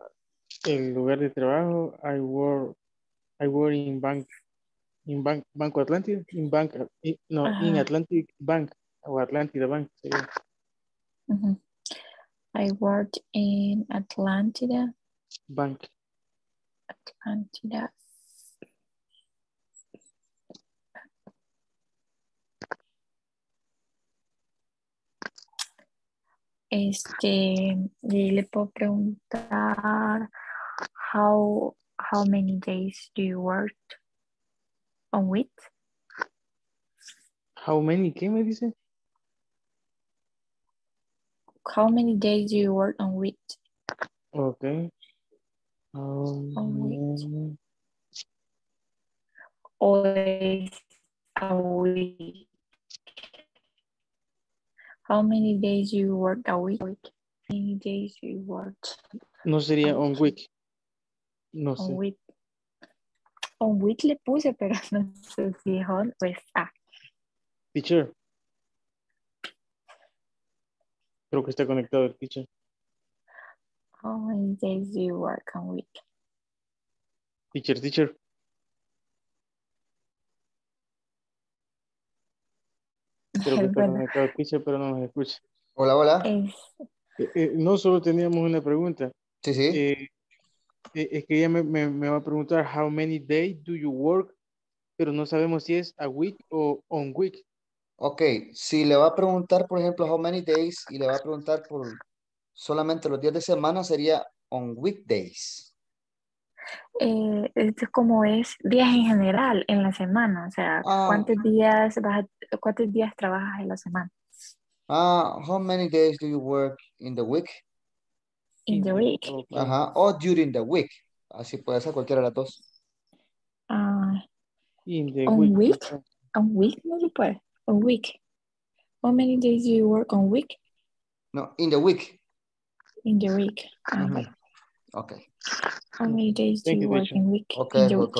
el lugar de trabajo, I work, I work in bank, in bank, Banco Atlántida, in bank, in- no, in Atlantic Bank, or Atlántida Bank, sería. Mhm. I worked in Atlantida. Bank. Atlantida. Este, y le puedo preguntar, how, how many days do you work on week? How many, ¿qué me dice? How many days do you work on week? Okay. Um, On is a week? How many days you work a week? How many days you work no sería a on week. No on sé. week? On week le puse, pero (laughs) no sé si es on o es a. Teacher. Creo que está conectado el teacher. How many days do you work on week? Teacher, teacher. Creo que está conectado teacher, pero no nos escucha. Hola, hola. Eh, eh, no solo teníamos una pregunta. Sí, sí. Eh, eh, es que ella me, me- me va a preguntar how many days do you work, pero no sabemos si es a week o on week. Ok, si le va a preguntar, por ejemplo, how many days y le va a preguntar por solamente los días de semana, sería on weekdays. eh, esto es como es días en general en la semana, o sea, Ah, ¿cuántos días vas a- cuántos días trabajas en la semana? ah, how many days do you work in the week? In the week. Okay. Ajá, o during the week. Así puede ser cualquiera de las dos. Ah, In the on week. week, okay. on week no se puede, on week. How many days do you work on week? No, in the week. In the week. Ah, Ujú. bueno. Ok, How many days do Thank you you, work in week? ok, In the week.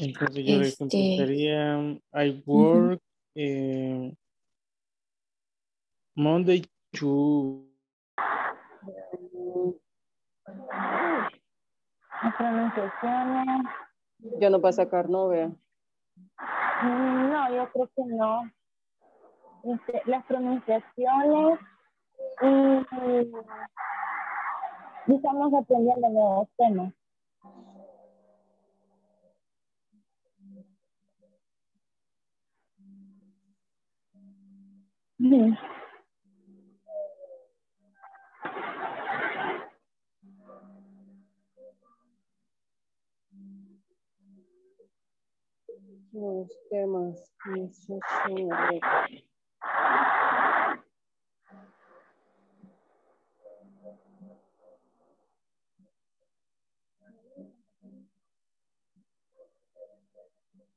Entonces yo le Este, contestaría I work eh, Monday to Las pronunciaciones. Ya no va a sacar, no vea. mm, No, yo creo que no. Este, las pronunciaciones y, y estamos aprendiendo nuevos temas. Los temas.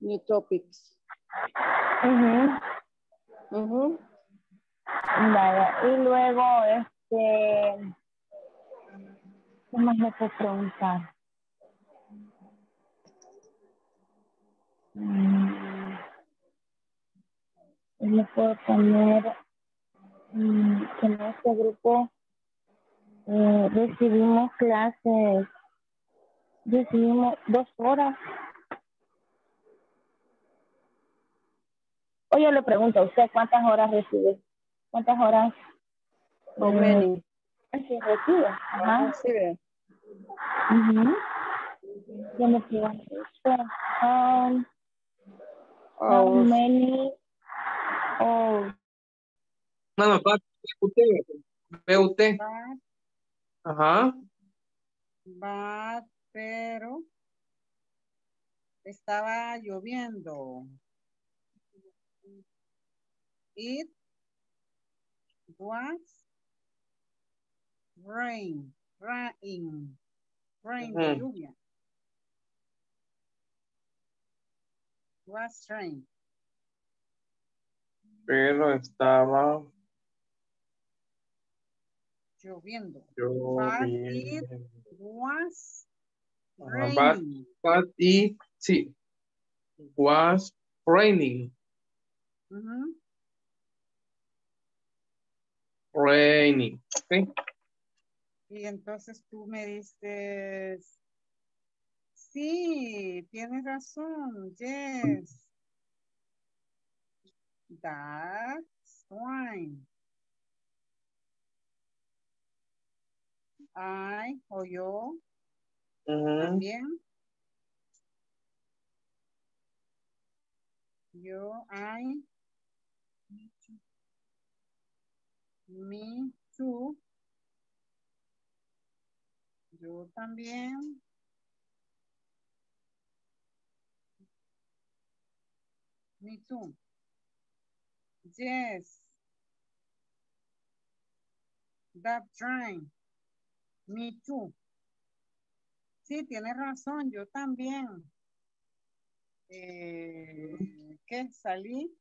New topics. Ujú. Ujú. Y luego, este, ¿qué más le puedo preguntar? Mm, le puedo poner mm, que en este grupo eh, recibimos clases, recibimos dos horas. O yo le pregunto a usted cuántas horas recibe, cuántas horas How many? sí recibe. Ajá. Sí, vea. Ujú. Yo usted, um, how many hours No, no, papi, usted, ve usted. But, Ajá. but, pero estaba lloviendo. It was rain, rain. Rain, Ujú. lluvia. Was rain. Pero estaba Lloviendo. But it lloviendo. was but, raining. but it, sí, was raining, Ujú. Raining. ¿ok? Y entonces tú me dices, sí, tienes razón, yes. That's fine. I o yo Ujú. también. Yo, I. Me too. Yo también. Me too. Yes. That's right. Me too. Sí, tienes razón, yo también. Eh, ¿Qué? Salí.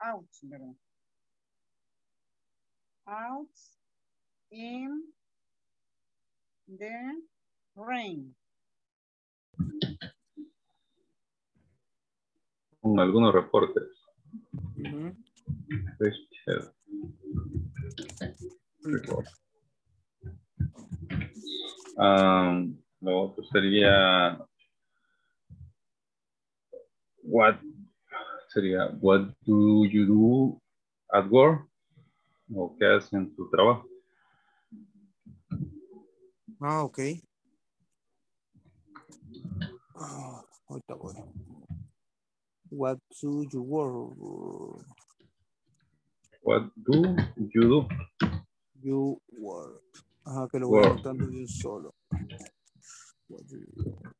Out, ¿verdad? Out in the rain. Con algunos reportes. Ujú. Richard. Report. Um, lo otro sería what sería what do you do at work o qué haces en tu trabajo Ah, ok. Ah, ahorita voy. What do you work? what do you do You work. Ajá, que lo voy Work. anotando un solo. What do you work?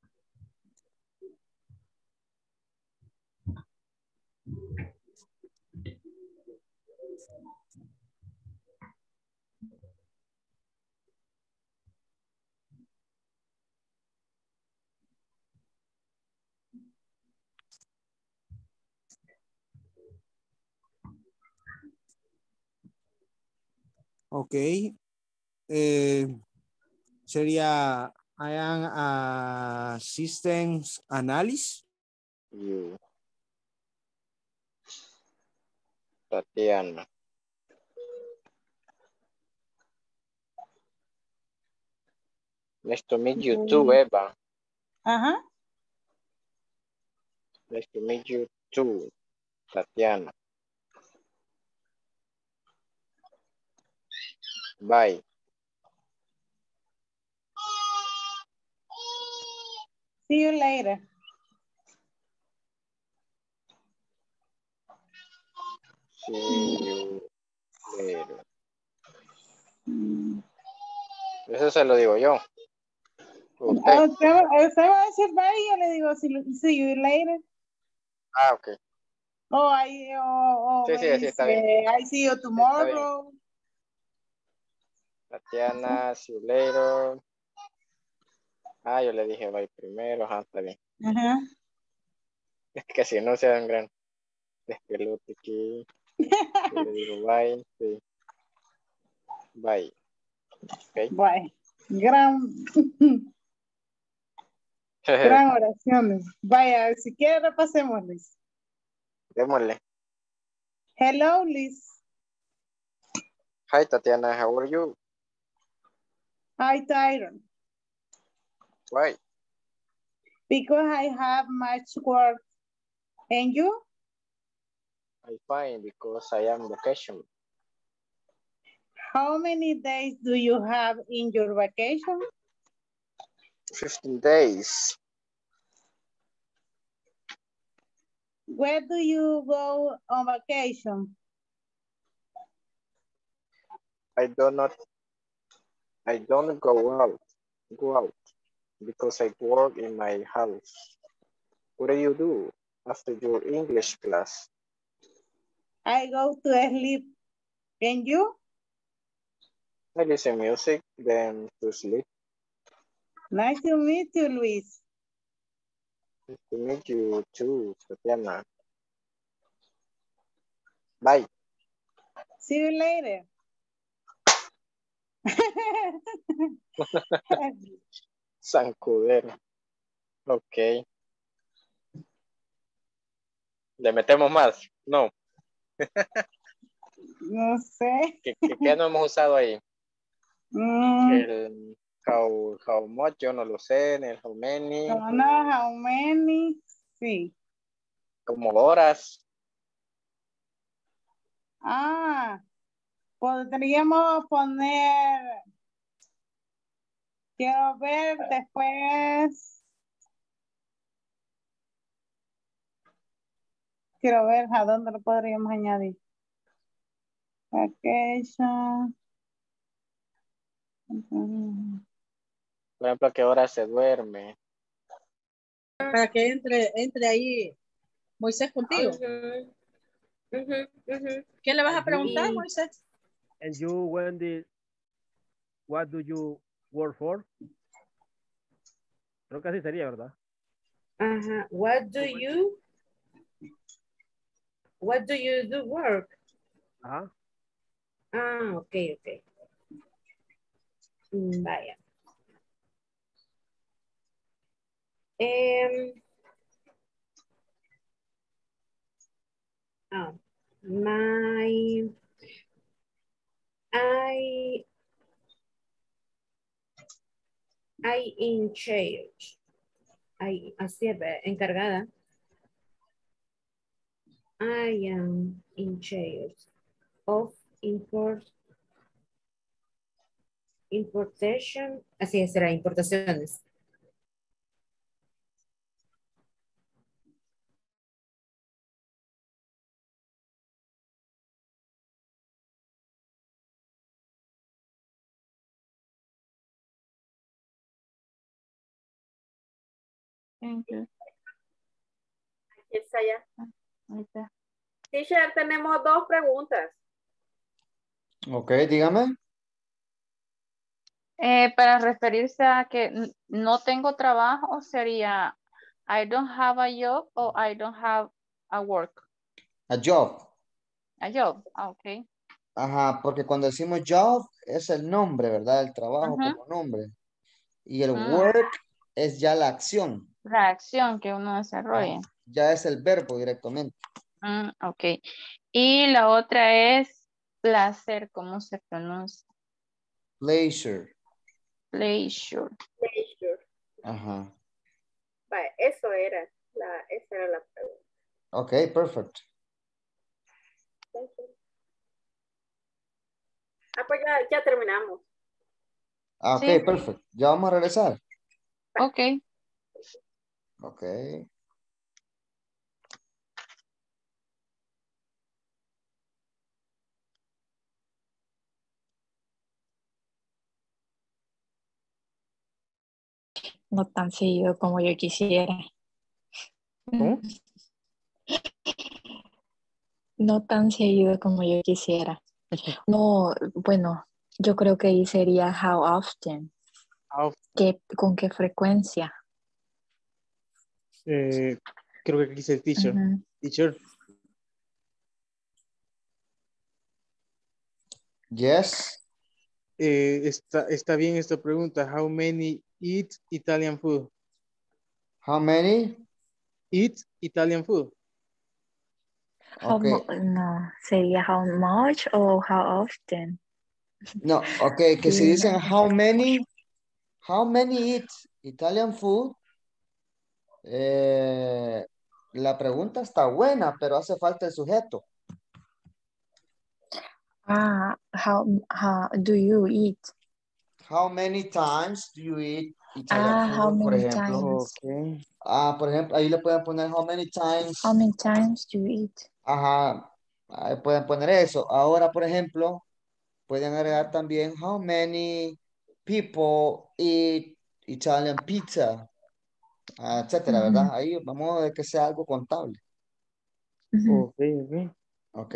Ok. Eh, sería I am a systems analyst. You. Tatiana. Nice to meet you too. Eva. Ajá. Nice to meet you too, Tatiana. Bye. See you later. See you later. Eso se lo digo yo. Usted. Ah, Usted, va a decir bye y yo le digo see, you later. Ah, ok. O I, o, o Sí, sí, sí, está bien. I see you tomorrow. Tatiana, see you later. Ah, yo le dije bye primero. Ajá, está bien. Es que si no se dan gran despelote aquí. (laughs) Yo le digo bye. Sí. Bye. Ok. Bye. Gran, gran (laughs) oraciones. Vaya, si quiere repasemos, Liz. Démosle. Hello, Liz. Hi, Tatiana. How are you? Hi, Tyron. Why? Because I have much work. And you? I'm fine because I am vacation. How many days do you have in your vacation? 15 days. Where do you go on vacation? I do not I don't go out go out because I work in my house. What do you do after your English class? I go to sleep. And you? I listen music, then to sleep. Nice to meet you, Luis. Nice to meet you too, Tatiana. Bye. See you later. (laughs) Sancudero. Ok. ¿Le metemos más? No. no sé. ¿Qué, qué, qué no hemos usado ahí? Mm, El how, how much, yo no lo sé, en el how many, no, no, how many? Sí. como horas. Ah, podríamos poner. Quiero ver después. Quiero ver a dónde lo podríamos añadir. Vacation. Por ejemplo, ¿a qué hora se duerme? Para que entre, entre ahí Moisés contigo. ¿Qué le vas a preguntar, Moisés? And you, Wendy, what do you work for? Creo que así sería, ¿verdad? Ajá. What do you What do you do work? Ajá. Ah, ok, ok. Mm, Vaya. Em, ah, my I I in charge. I, así es, encargada. I am in charge of import importation. Así es, será importaciones. Aquí está ya. Ahí está. Teacher, tenemos dos preguntas. Ok, dígame. Eh, para referirse a que no tengo trabajo sería I don't have a job o I don't have a work. A job. A job, ah, ok. Ajá, porque cuando decimos job es el nombre, ¿verdad? El trabajo como nombre. Y el Mm. work es ya la acción. La acción que uno desarrolla. Ya es el verbo directamente. Mm, ok. Y la otra es placer, ¿cómo se pronuncia? Pleasure. Pleasure. Pleasure. Ajá. Vale, eso era. La, esa era la pregunta. Ok, perfect. Thank you. Ah, pues ya, ya terminamos. Ah, ok, Sí. perfect. Ya vamos a regresar. Ok. Ok. No tan seguido como yo quisiera. ¿Cómo? No tan seguido como yo quisiera. (laughs) No, bueno, yo creo que ahí sería how often. How- ¿Qué, ¿Con qué frecuencia? Eh, creo que aquí dice teacher. Ujú. Teacher. Yes. Eh, está, está bien esta pregunta. How many eat Italian food? How many? Eat Italian food. How Ok. mu- no, sería how much o how often. No, ok, que si Sí, dicen how many, how many eat Italian food, eh, la pregunta está buena, pero hace falta el sujeto. Ah, how, how do you eat? How many times do you eat Italian Ah, how food, por many ejemplo? times? Ah, por ejemplo, ahí le pueden poner how many times. How many times do you eat? Ajá, ahí pueden poner eso. Ahora, por ejemplo, pueden agregar también how many people eat Italian pizza, ah, etcétera. ¿verdad? Ahí vamos a ver que sea algo contable. Ujú. Ok, ok. Ok.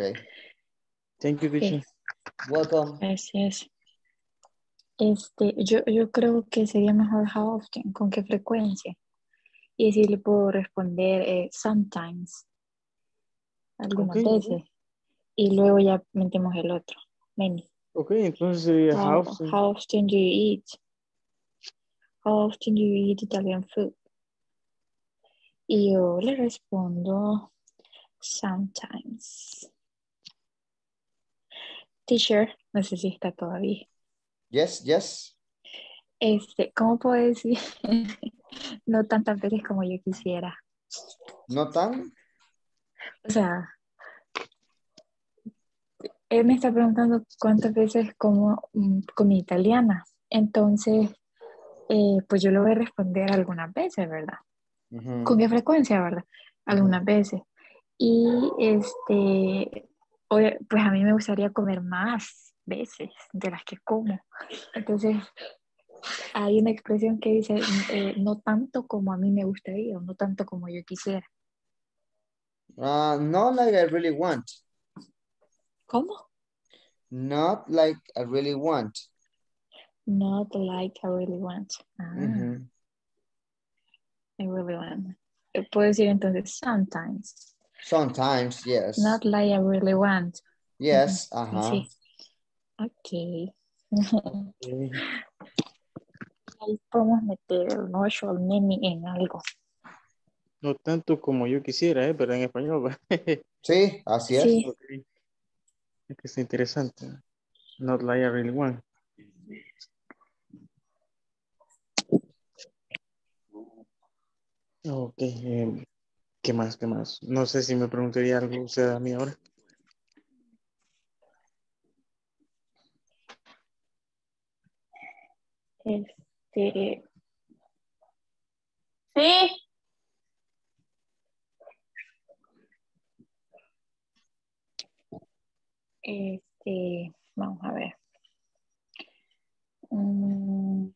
Thank you, teacher. Welcome. Gracias. Este, yo, yo creo que sería mejor how often, con qué frecuencia. Y si le puedo responder eh, sometimes, algunas Ok. veces. Y luego ya metemos el otro, many. Ok, entonces sería how How, often. how often do you eat? How often do you eat Italian food? Y yo le respondo sometimes. Teacher, no sé si está todavía. Yes, yes. Este, ¿cómo puedo decir? (laughs) no tantas veces como yo quisiera. ¿No tan? O sea, él me está preguntando cuántas veces como mm, comida italiana. Entonces, eh, pues yo le voy a responder algunas veces, ¿verdad? ¿Con qué frecuencia, verdad? Algunas veces. Y este, pues a mí me gustaría comer más veces de las que como. Entonces, hay una expresión que dice, eh, no tanto como a mí me gustaría o no tanto como yo quisiera. Uh, not like I really want. ¿Cómo? Not like I really want. Not like I really want. Ah, really want. Eh, Puedo decir entonces sometimes. Sometimes, yes. Not like I really want. Yes, ajá. Sí. Ok. (laughs) Ahí podemos meter el el many en algo. No tanto como yo quisiera, ¿eh? pero en español. (laughs) Sí, así es. Sí. Es que está interesante. Not like I really want. Ok. eh, ¿Qué más? ¿Qué más? No sé si me preguntaría algo usted a mí ahora. Este. Sí. Este, vamos a ver. Mm,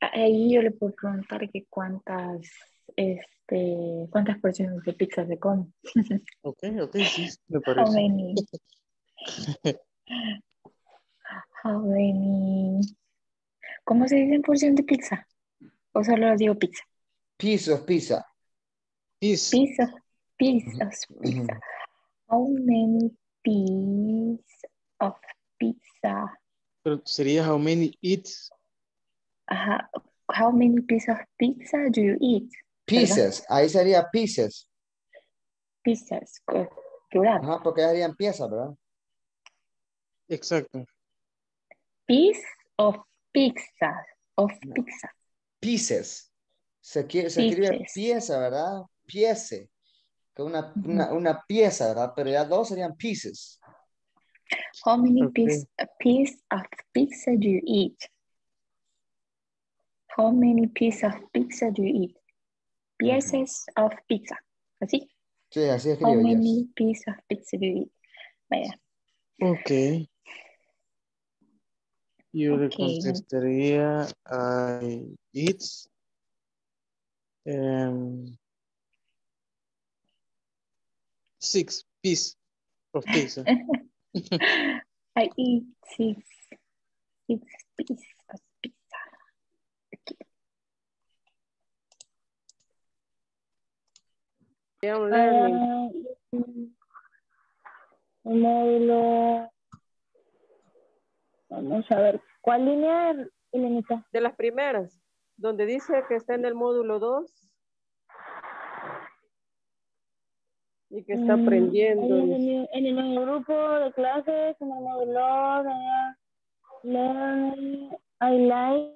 Ahí yo le puedo preguntar que cuántas, este, cuántas porciones de pizza se come. (laughs) Ok, ok, sí, me How parece. many, how many, ¿cómo se dice en porción de pizza? O solo digo pizza. Piece of pizza. Piece. Pizza, pizzas, Ujú. pizza. How many piece of pizza? Pero sería how many eats. Ajá. How many pieces of pizza do you eat? ¿Verdad? Pieces. Ahí sería pieces. Pizzas, co- plural. Ajá, porque serían piezas, ¿verdad? Exacto. Piece of pizza. Of pizza. Pieces. Se, qui- se escribe Pieces. pieza, ¿verdad? Piece. Que una, una, una pieza, ¿verdad? Pero ya dos serían pieces. How many Ok. piece, piece of pizza do you eat? How many pieces of pizza do you eat? Pieces of pizza. ¿Así? Sí, así How escribo, yes. many pieces of pizza do you eat? Vaya. Ok. Yo le contestaría I eat um, six pieces of pizza. (laughs) I eat six, six pieces I am learning. El módulo. Vamos a ver. ¿Cuál línea, Elenita? De las primeras, donde dice que está en el módulo 2 y que está Mm, aprendiendo. ahí en, el, en el mismo grupo de clases, en el módulo, eh, learning, I like.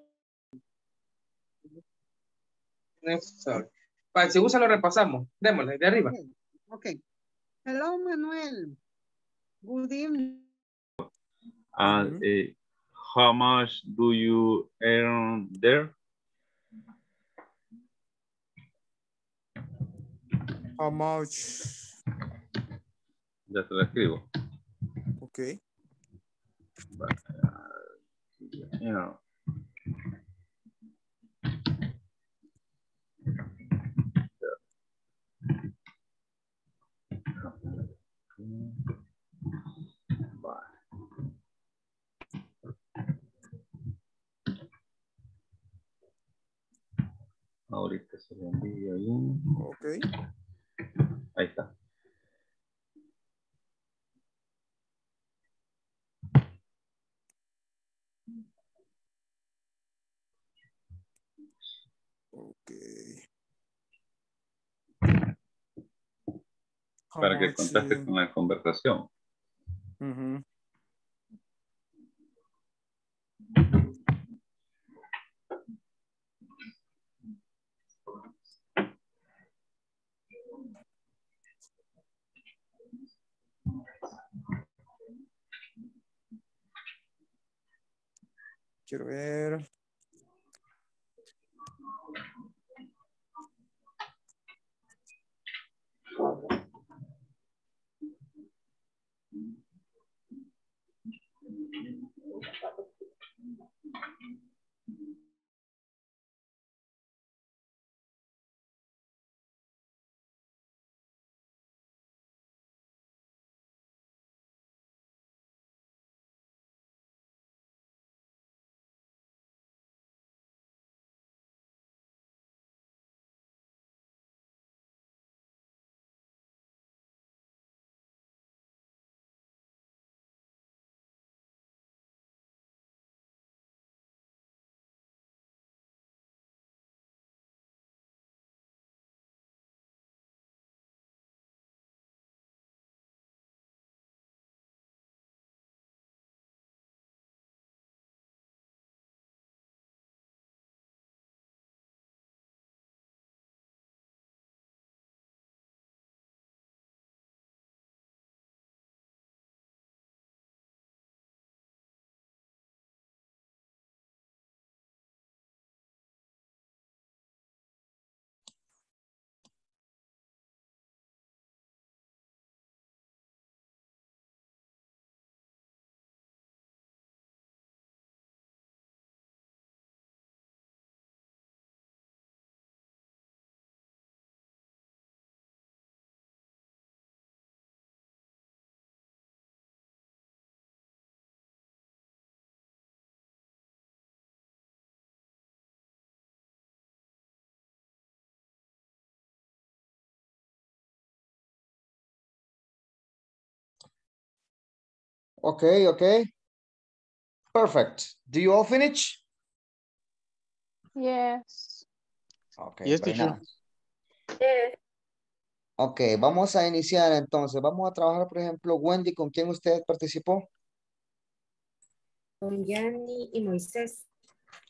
Sorry. Para, si usa lo repasamos. Démosle, de arriba. Okay. Hello, Manuel. Good evening. And uh, how much do you earn there? How much? Ya te lo escribo. Okay. But, uh, you know. Ahorita se lo envío ahí. Ok. Ahí está. Para que conteste eh, con la conversación. ujú. Quiero ver. Okay, okay. Perfect. Do you all finish? Yes. Okay, Yes, teacher. nice. Ok, vamos a iniciar entonces. Vamos a trabajar, por ejemplo, Wendy, ¿con quién usted participó? Con Yanni y Moisés.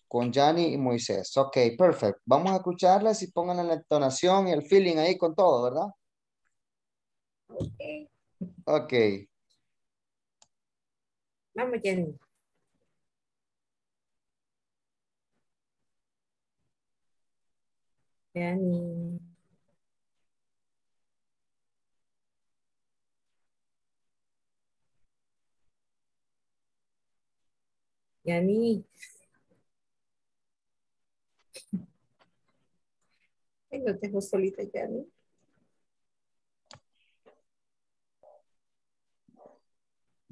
Con Yanni y Moisés. Ok, perfect. Vamos a escucharlas y pongan la entonación y el feeling ahí con todo, ¿verdad? Ok. Ok. Vamos, Yanni. Yanni. Yanni. Ay, no tengo solita, Yanni.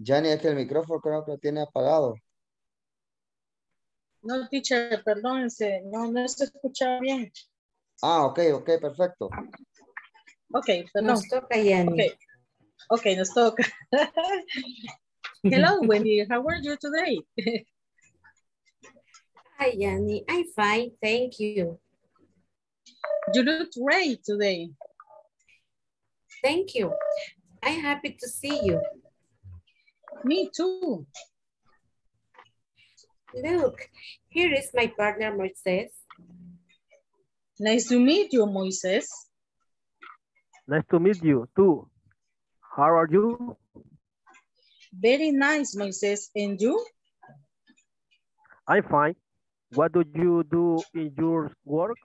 Yanni, es que el micrófono creo que lo tiene apagado. No, teacher, perdónense, no, no se escucha bien. Ah, ok, ok, perfecto. Ok, perdón. Nos toca, Yanni. Okay. Okay, nos toca. (laughs) Hello, Wendy. How are you today? Hi, Yanni. I'm fine, thank you. You look great today. Thank you. I'm happy to see you. Me too. Look, here is my partner, Moises. Nice to meet you, Moises. Nice to meet you too. How are you? Very nice, Moises. And you? I'm fine. What do you do in your work?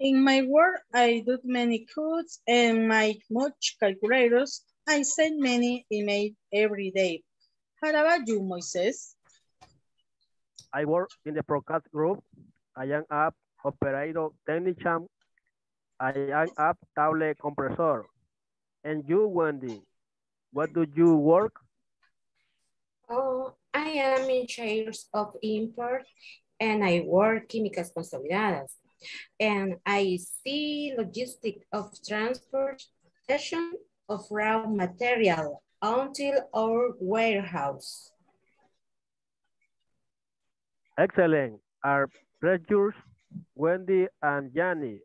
In my work, I do many codes and make much calculators. I send many emails every day. How about you, Moises? I work in the broadcast group. I am app operator technician. I am app tablet compressor. And you, Wendy, what do you work? Oh, I am in charge of import and I work químicas consolidadas. and I see logistic of transportation of raw material until our warehouse. Excellent. Our pleasures, Wendy and Yanni,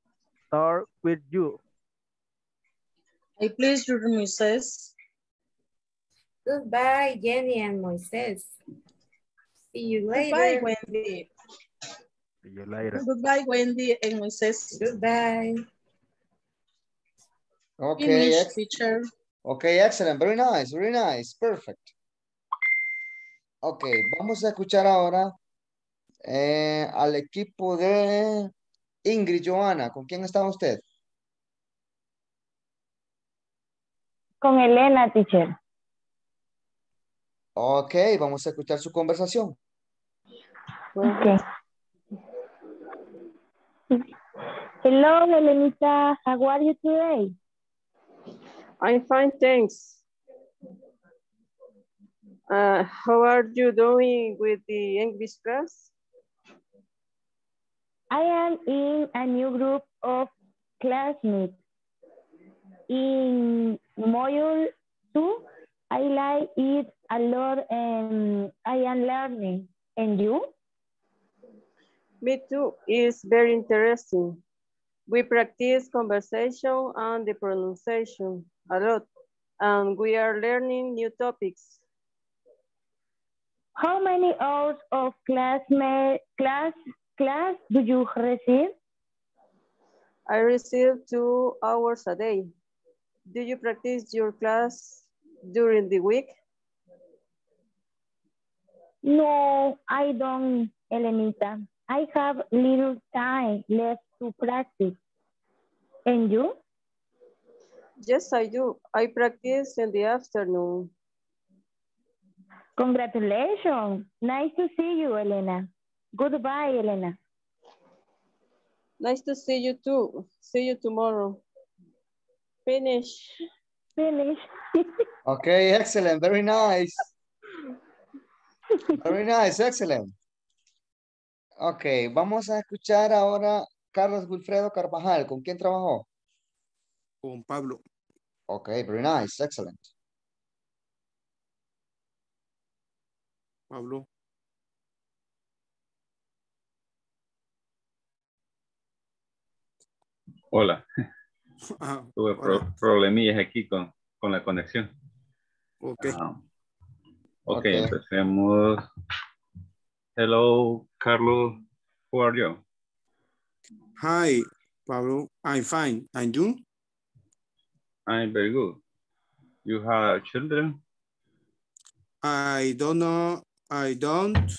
start with you. I please you, Moises. Goodbye, Jenny and Moises. See you later. Goodbye, Wendy. See you later. Goodbye, Wendy and Moises. Goodbye. Okay, ex- teacher. okay, excellent. Very nice, very nice. Perfect. Ok, vamos a escuchar ahora eh, al equipo de Ingrid Joana. ¿Con quién está usted? Con Elena, teacher. Ok, vamos a escuchar su conversación. Okay. Hello, Elenita. How are you today? I'm fine, thanks. Uh, how are you doing with the English class? I am in a new group of classmates. In module two, I like it a lot and I am learning. And you? Me too, it's very interesting. We practice conversation and the pronunciation a lot, and we are learning new topics. How many hours of classmate class class do you receive? I receive two hours a day. Do you practice your class during the week? No, I don't, Elenita. I have little time left to practice. And you? Yes, I do. I practice in the afternoon. Congratulations. Nice to see you, Elena. Goodbye, Elena. Nice to see you too. See you tomorrow. Finish. Finish. (laughs) Okay, excellent. Very nice. Very nice, excellent. Ok, vamos a escuchar ahora Carlos Wilfredo Carvajal. ¿Con quién trabajó? Con Pablo. Ok, very nice, excellent. Pablo. Hola. (laughs) Ah, Tuve pro- problemillas aquí con, con la conexión. ok. Ah, ok, Ok. empecemos. Hello, Carlos. Who are you? Hi, Pablo. I'm fine. And you? I'm very good. You have children? I don't know. I don't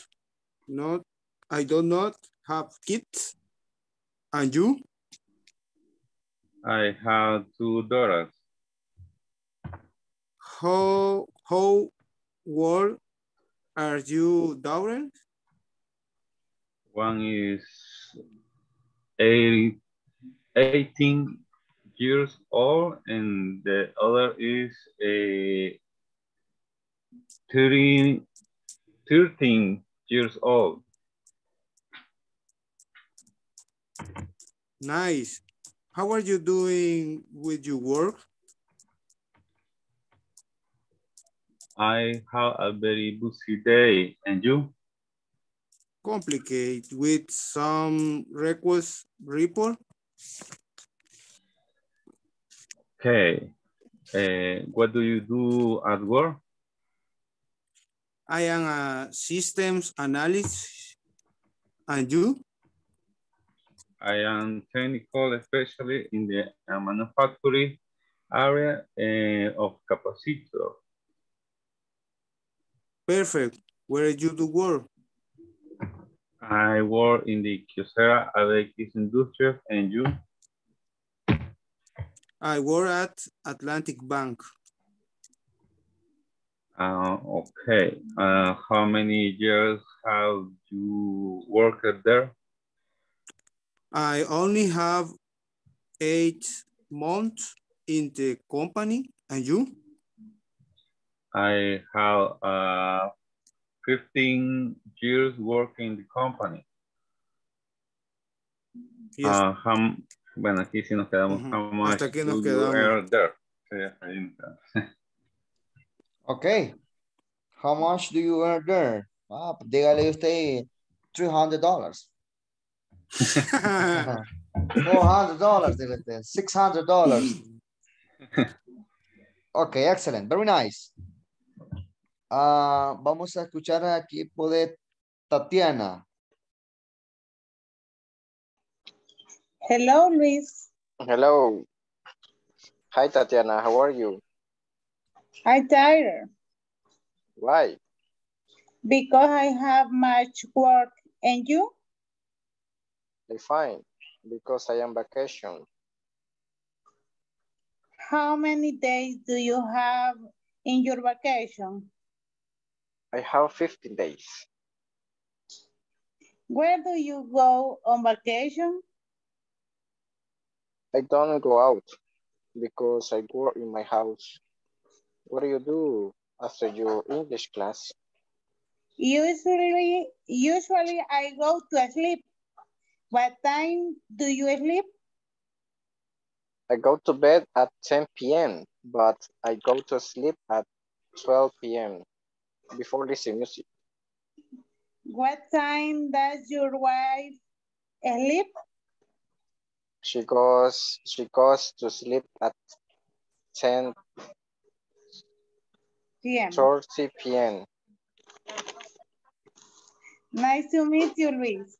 not. I do not have kids. And you? I have two daughters. How how old are you, daughters? One is eight, 18 years old and the other is a 30, 13 years old. Nice. How are you doing with your work? I have a very busy day and you? Complicate with some request report. Okay. Uh, what do you do at work? I am a systems analyst. And you? I am technical, especially in the manufacturing area uh, of capacitor. Perfect. Where do you do work? I work in the Kyocera ABX Industries and you? I work at Atlantic Bank. Uh, okay. Uh, how many years have you worked there? I only have eight months in the company. And you? I have uh, 15 years working in the company. Y es- Ah, how- bueno, aquí sí nos quedamos. Ujú. How much Hasta aquí nos do you quedamos. earn there? Sí, ahí nos quedamos. (laughs) Okay. How much do you earn there? Ah, pues dígale usted $300. (laughs) $400, dígale usted, $600. (laughs) Ok, excellent. Very nice. Ah, vamos a escuchar al equipo de Tatiana. Hello, Luis. Hello. Hi, Tatiana. How are you? I'm tired Why? because I have much work. And you? I'm fine because I am vacation. How many days do you have in your vacation? I have 15 days. Where do you go on vacation? I don't go out because I work in my house. What do you do after your English class? Usually, usually I go to sleep. What time do you sleep? I go to bed at 10 p.m., but I go to sleep at 12 p.m. before listening music. What time does your wife sleep? She goes she goes to sleep at 10 PM. 30 p.m. Nice to meet you, Luis.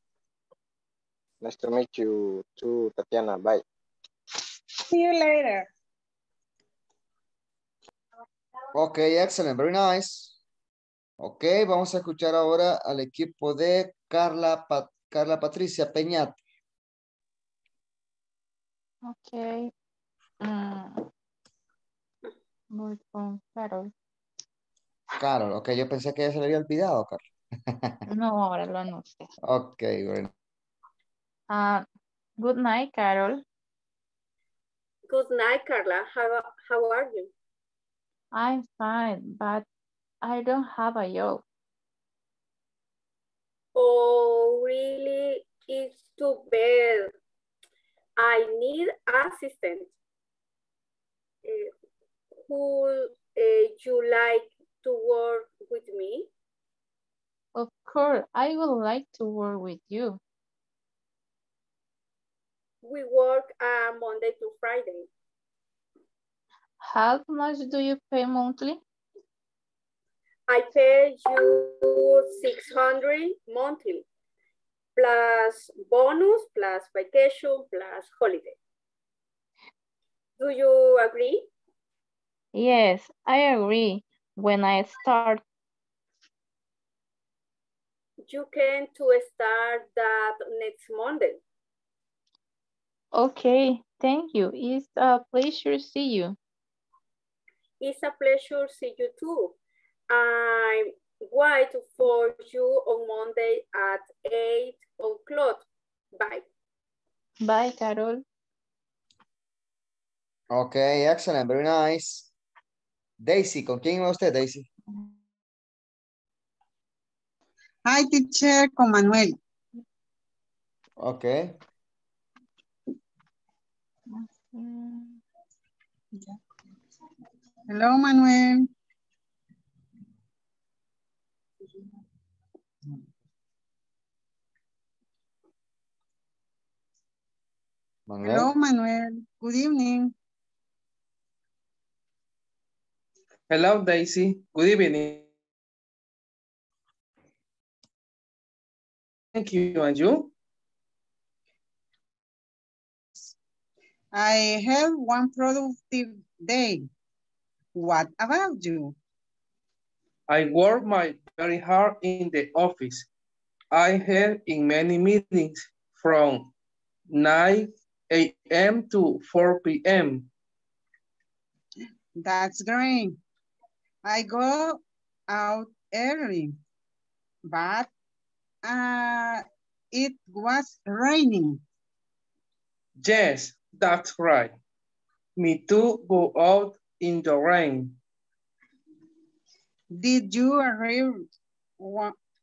Nice to meet you too, Tatiana. Bye. See you later. Ok, excellent, very nice. Ok, vamos a escuchar ahora al equipo de Carla, Pa- Carla Patricia Peñat. Ok. Mm. Voy con Carol. Carol, ok, yo pensé que ya se le había olvidado, Carol. (laughs) No, ahora lo anuncio. Ok, bueno. Ah, good night, Carol. Good night, Carla. How, how are you? I'm fine, but I don't have a job. Oh, really? It's too bad. I need assistant. Uh, would uh, you like to work with me? Of course, I would like to work with you. We work uh, Monday to Friday. How much do you pay monthly? I pay you 600 monthly, plus bonus, plus vacation, plus holiday. Do you agree? Yes, I agree. When I start, You can to start that next Monday. okay, thank you. It's a pleasure to see you. It's a pleasure see you too. I'm wait for you on Monday at 8 o'clock. Bye. Bye, Carol. Ok, excellent, very nice. Daisy, ¿con quién va usted, Daisy? Hi, teacher, con Manuel. Ok. Hello, Manuel. Manuel. Hello, Manuel. Good evening. Hello, Daisy. Good evening. Thank you. And you? I had one productive day. What about you? I work my very hard in the office. I had in many meetings from 9 a.m. to 4 p.m. That's great. I go out early, but uh, it was raining. Yes, that's right. Me too go out in the rain. Did you arrive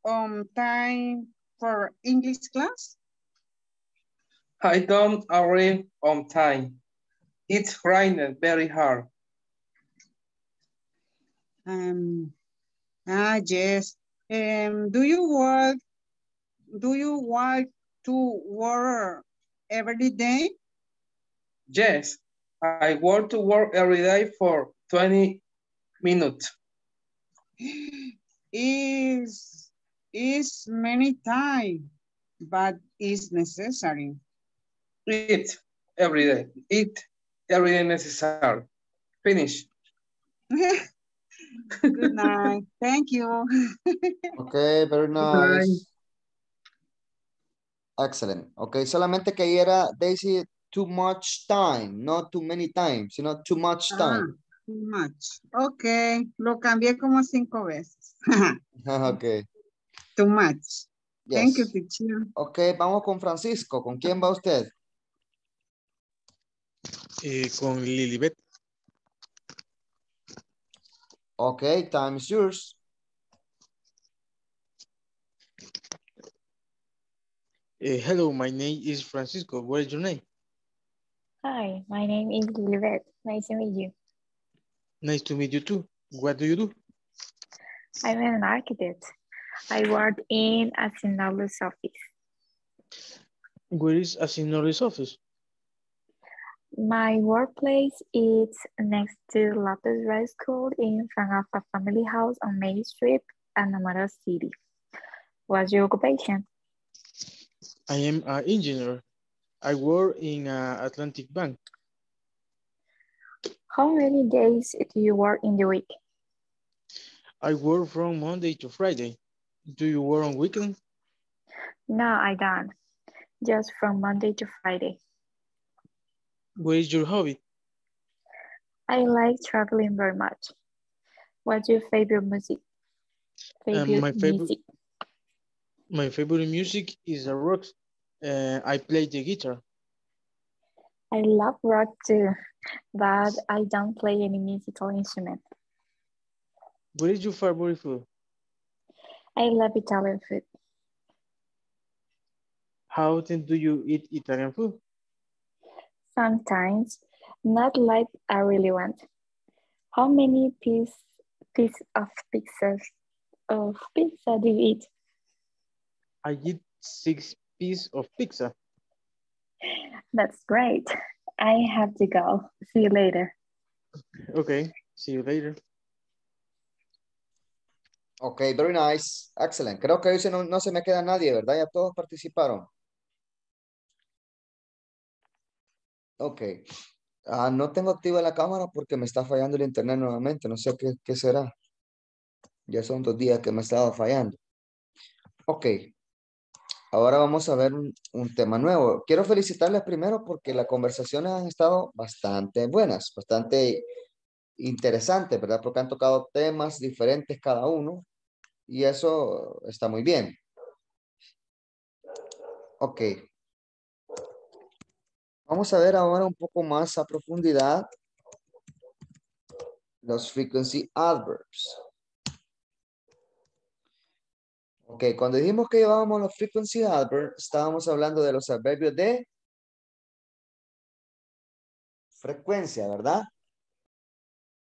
on time for English class? I don't arrive on time. It's raining very hard. Um, ah, yes. Um, do you work, do you want to work every day? Yes, I want to work every day for 20 minutes. (gasps) Is, is many time, but is necessary. Eat every day. Eat every day necessary. Finish. Good night. Thank you. (laughs) Okay, very nice. Excellent. Ok, solamente que ahí era Daisy too much time, not too many times, sino too much Ah, time. too much. Ok, lo cambié como cinco veces. (laughs) ok. Too much. Thank you, teacher. Ok, vamos con Francisco. ¿Con quién va usted? Eh, con Lilibet. Ok, time is yours. Eh, hello, my name is Francisco. What is your name? Hi, my name is Lilibet. Nice to meet you. Nice to meet you too. What do you do? I'm an architect. I work in a Sinaloa's office. Where is Asinori's office? My workplace is next to Lopez Rise School in front of a family house on Main Street, Anamara City. What's your occupation? I am an engineer. I work in uh, Atlantic Bank. How many days do you work in the week? I work from Monday to Friday. Do you work on weekends? No, I don't. Just from Monday to Friday. What is your hobby? I like traveling very much. What's your favorite music? Um, Favorite my favorite music? my favorite music is a rock. Uh, I play the guitar. I love rock too, but I don't play any musical instrument. What is your favorite food? I love Italian food. How often do you eat Italian food? Sometimes, not like I really want. How many piece, piece of pizzas of pizza do you eat? I eat six pieces of pizza. That's great. I have to go. See you later. Okay, see you later. Ok, very nice. Excellent. Creo que hoy no, no se me queda nadie, ¿verdad? Ya todos participaron. Ok. Ah, no tengo activa la cámara porque me está fallando el internet nuevamente. No sé qué, qué será. Ya son dos días que me estaba fallando. Ok. Ahora vamos a ver un, un tema nuevo. Quiero felicitarles primero porque las conversaciones han estado bastante buenas, bastante interesantes, ¿verdad? Porque han tocado temas diferentes cada uno y eso está muy bien. Ok. Vamos a ver ahora un poco más a profundidad los frequency adverbs. Ok, cuando dijimos que llevábamos los frequency adverbs, estábamos hablando de los adverbios de frecuencia, ¿verdad?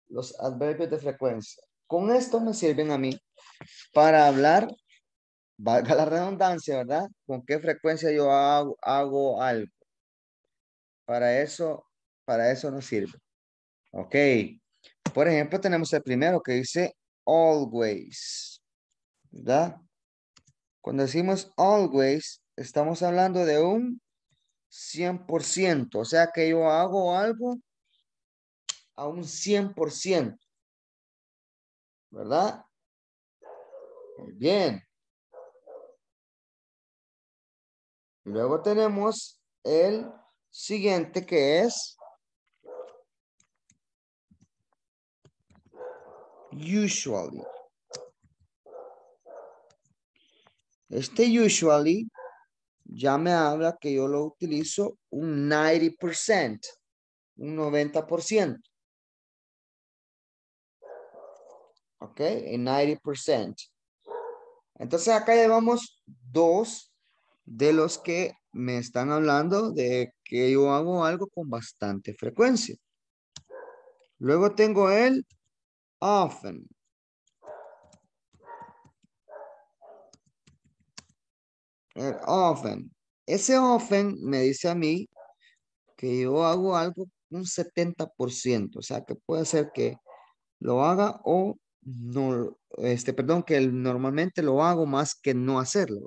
Los adverbios de frecuencia. Con esto me sirven a mí para hablar, valga la redundancia, ¿verdad? ¿Con qué frecuencia yo hago, hago algo? Para eso, para eso nos sirve. Ok. Por ejemplo, tenemos el primero que dice always, ¿verdad? Cuando decimos always, estamos hablando de un 100%, o sea que yo hago algo a un 100%, ¿verdad? Muy bien. Luego tenemos el siguiente que es usually. Este usually ya me habla que yo lo utilizo un 90%, un 90%. Ok, en 90%. Entonces acá llevamos dos de los que me están hablando de que yo hago algo con bastante frecuencia. Luego tengo el often. El often. Ese often me dice a mí que yo hago algo un 70%, o sea que puede ser que lo haga o no, este, perdón, que normalmente lo hago más que no hacerlo,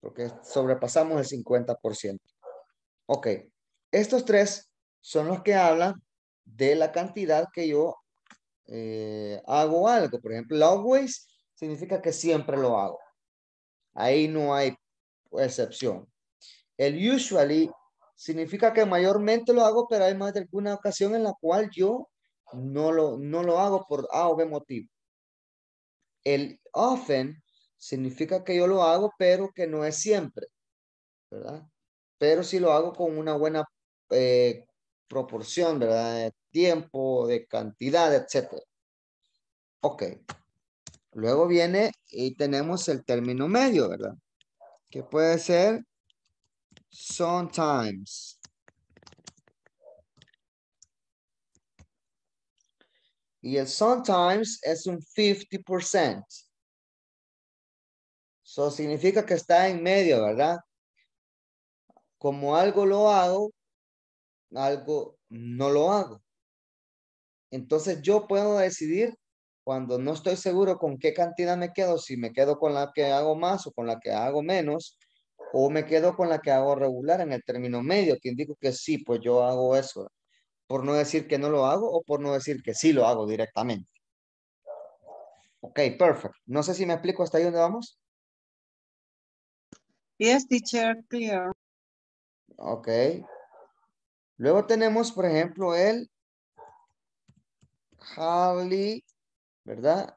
porque sobrepasamos el 50%. Ok, estos tres son los que hablan de la cantidad que yo eh, hago algo. Por ejemplo, always significa que siempre lo hago. Ahí no hay excepción. El usually significa que mayormente lo hago, pero hay más de alguna ocasión en la cual yo no lo, no lo hago por A o B motivo. El often significa que yo lo hago, pero que no es siempre, ¿verdad? Pero si lo hago con una buena eh, proporción, ¿verdad? De tiempo, de cantidad, etcétera. Ok. Luego viene y tenemos el término medio, ¿verdad? Que puede ser sometimes. Y el sometimes es un 50%. Eso significa que está en medio, ¿verdad? Como algo lo hago, algo no lo hago. Entonces yo puedo decidir cuando no estoy seguro con qué cantidad me quedo, si me quedo con la que hago más o con la que hago menos, o me quedo con la que hago regular en el término medio, que indico que sí, pues yo hago eso, por no decir que no lo hago o por no decir que sí lo hago directamente. Ok, perfecto. No sé si me explico hasta ahí donde vamos. Yes, teacher, clear. Ok. Luego tenemos, por ejemplo, el hardly, ¿verdad?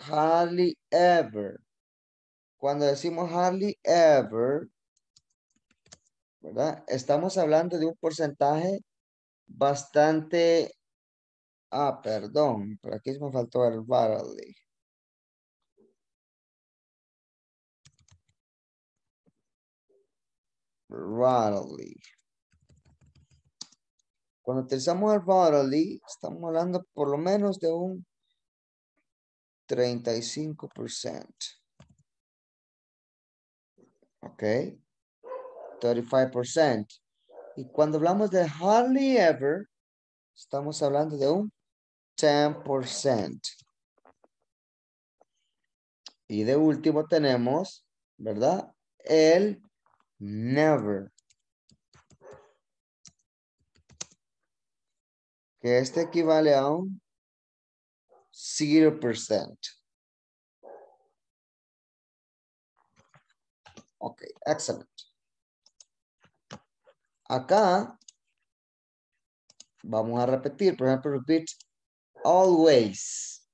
Hardly ever. Cuando decimos hardly ever, ¿verdad? Estamos hablando de un porcentaje bastante... Ah, perdón, por aquí me faltó el rarely. Rarely. Cuando utilizamos el rarely, estamos hablando por lo menos de un 35%. Ok. 35%. Y cuando hablamos de hardly ever, estamos hablando de un 10%. Y de último tenemos, ¿verdad? El never. Que este equivale a un 0%. Ok, excelente. Acá vamos a repetir, por ejemplo, repeat always.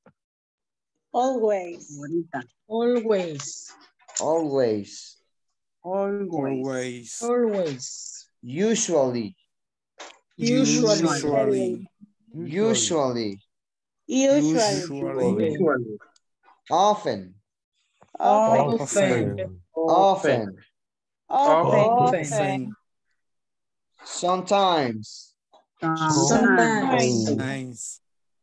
Always. Always. Always. Always. Always. Usually. Usually. Usually. Usually. Usually. Often. Often. Often. Often. Sometimes. Sometimes.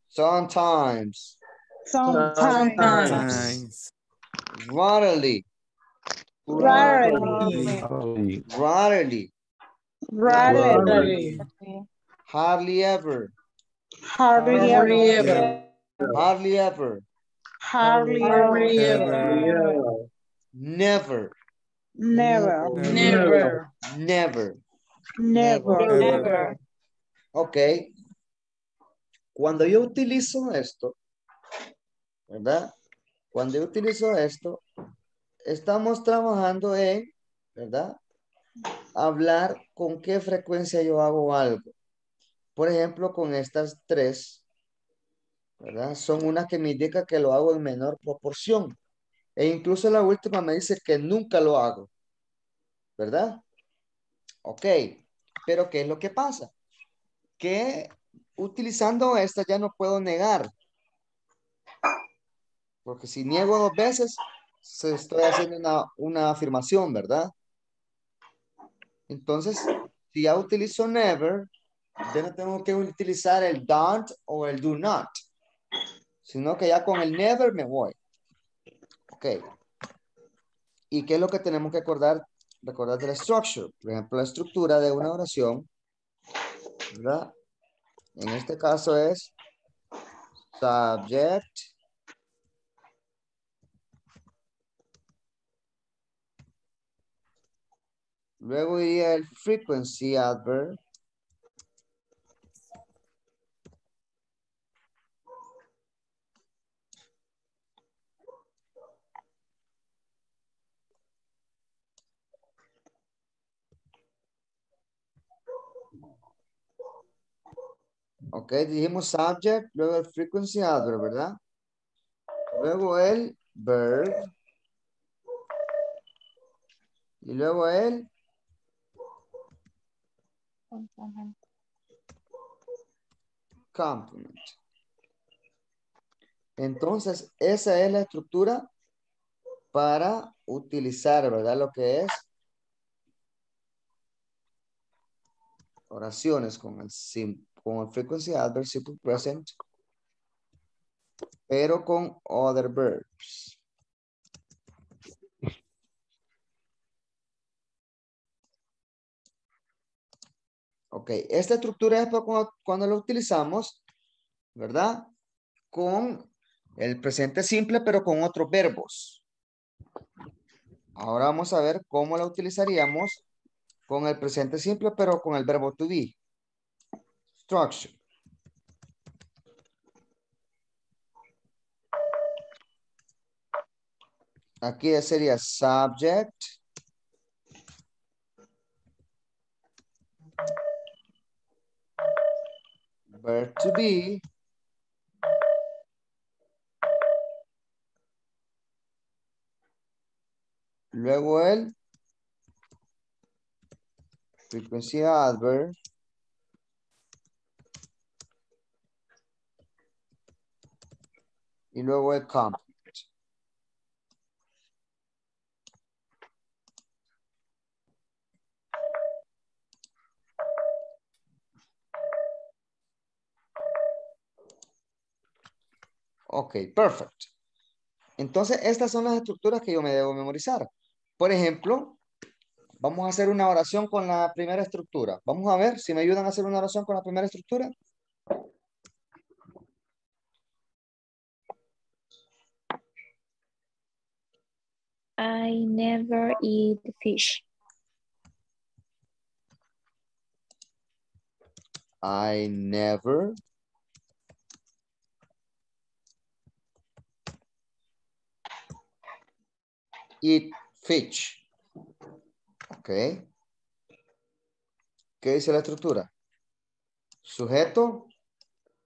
Sometimes. Sometimes. Rarely. Rarely. Rarely. Rarely. Hardly ever. Hardly ever. Hardly ever. Hardly ever. Never. Never. Never. Never. Never. Never. Ok. Cuando yo utilizo esto, ¿verdad? Cuando yo utilizo esto, estamos trabajando en, ¿verdad? Hablar con qué frecuencia yo hago algo. Por ejemplo, con estas tres, ¿verdad? Son unas que me indica que lo hago en menor proporción. E incluso la última me dice que nunca lo hago. ¿Verdad? Ok. Pero ¿qué es lo que pasa? Que utilizando esta ya no puedo negar. Porque si niego dos veces, se estoy haciendo una, una afirmación, ¿verdad? Entonces, si ya utilizo never, ya no tengo que utilizar el don't o el do not, sino que ya con el never me voy. Ok. ¿Y qué es lo que tenemos que acordar? Recordar de la structure. Por ejemplo, la estructura de una oración, ¿verdad? En este caso es subject, Luego iría el frequency adverb. Ok, dijimos subject, luego el frequency adverb, ¿verdad? Luego el verb. Y luego el complement. Entonces, esa es la estructura para utilizar, ¿verdad? Lo que es oraciones con el, con el frequency adverb simple present, pero con other verbs. Ok, esta estructura es cuando, cuando lo utilizamos, ¿verdad? Con el presente simple, pero con otros verbos. Ahora vamos a ver cómo la utilizaríamos con el presente simple, pero con el verbo to be. Structure. Aquí sería subject. Verb to be. Luego el frequency adverb. Y luego el complement. Ok, perfecto. Entonces, estas son las estructuras que yo me debo memorizar. Por ejemplo, vamos a hacer una oración con la primera estructura. Vamos a ver si me ayudan a hacer una oración con la primera estructura. I never eat fish. I never eat fish. Ok. ¿Qué dice la estructura? Sujeto,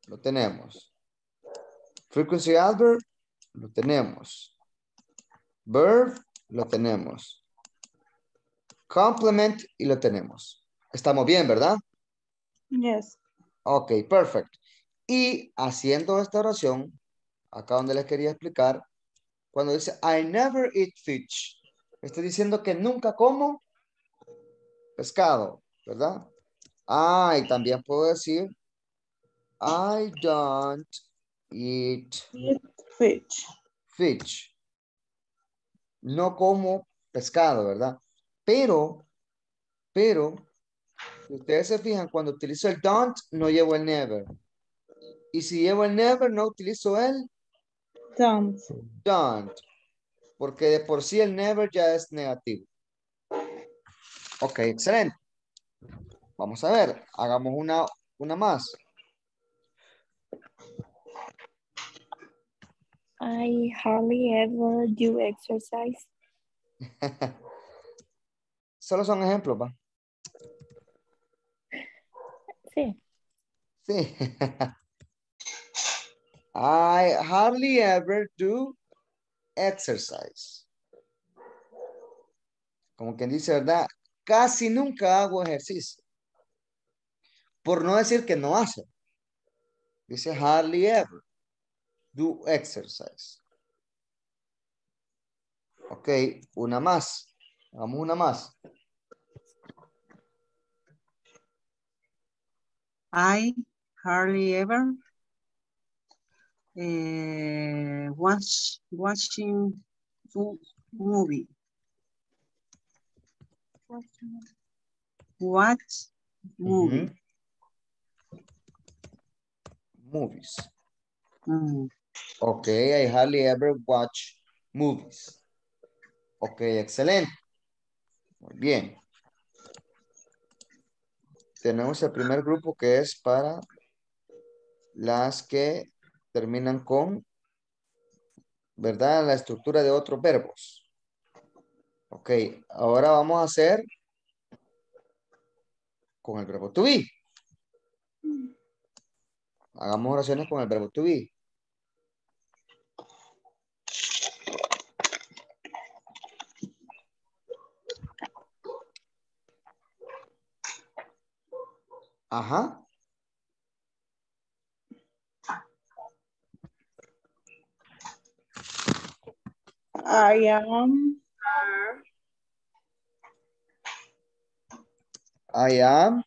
lo tenemos. Frequency adverb, lo tenemos. Verb, lo tenemos. Complement, y lo tenemos. Estamos bien, ¿verdad? Yes. Ok, perfecto. Y haciendo esta oración, acá donde les quería explicar, cuando dice I never eat fish, estoy diciendo que nunca como pescado, ¿verdad? Ah, y también puedo decir I don't eat, fish. Fish. No como pescado, ¿verdad? Pero, pero, si ustedes se fijan, cuando utilizo el don't, no llevo el never. Y si llevo el never, no utilizo el Don't. don't. Porque de por sí el never ya es negativo. Ok, excelente. Vamos a ver, hagamos una, una más. I hardly ever do exercise. (laughs) Solo son ejemplos, ¿va? Sí. Sí. (laughs) I hardly ever do exercise. Como quien dice, ¿verdad? Casi nunca hago ejercicio. Por no decir que no hace. Dice hardly ever do exercise. Ok, una más. Vamos una más. I hardly ever uh, watch watching mo- movie. Watch movie. Movies. Mm. Okay, I hardly ever watch movies. Ok, excelente. Muy bien. Tenemos el primer grupo que es para las que terminan con, ¿verdad? La estructura de otros verbos. Ok, ahora vamos a hacer con el verbo to be. Hagamos oraciones con el verbo to be. Ajá. I am, I am.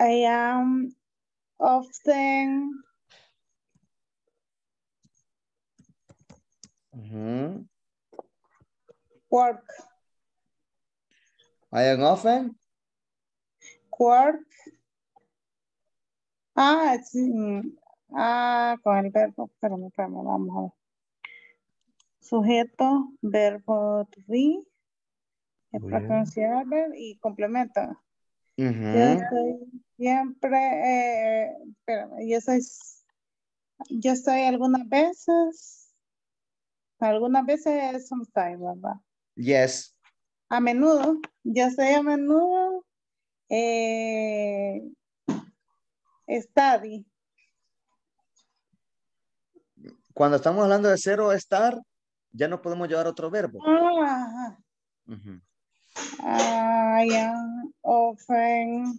I am often Ujú. work, I am often. work. Ah, sí. mm, Ah, con el verbo, espérame, espérame, vamos a ver. Sujeto, verbo to be, pronunciable y complemento. Yo soy siempre, eh, espérame, yo soy, yo estoy algunas veces, algunas veces sometimes, ¿verdad? Yes. A menudo, yo soy a menudo, eh, study, Cuando estamos hablando de cero estar, ya no podemos llevar otro verbo. ah, Ujú. I am often,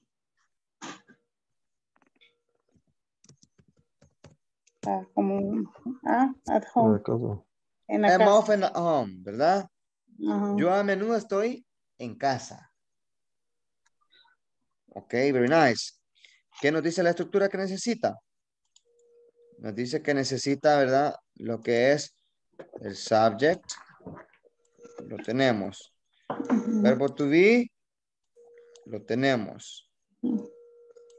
ah, como, ah, at home, en la I'm casa. often at home, ¿verdad? Ajá. Yo a menudo estoy en casa. Ok, very nice. ¿Qué nos dice la estructura que necesita? Nos dice que necesita, ¿verdad? Lo que es el subject. Lo tenemos. Verbo to be. Lo tenemos.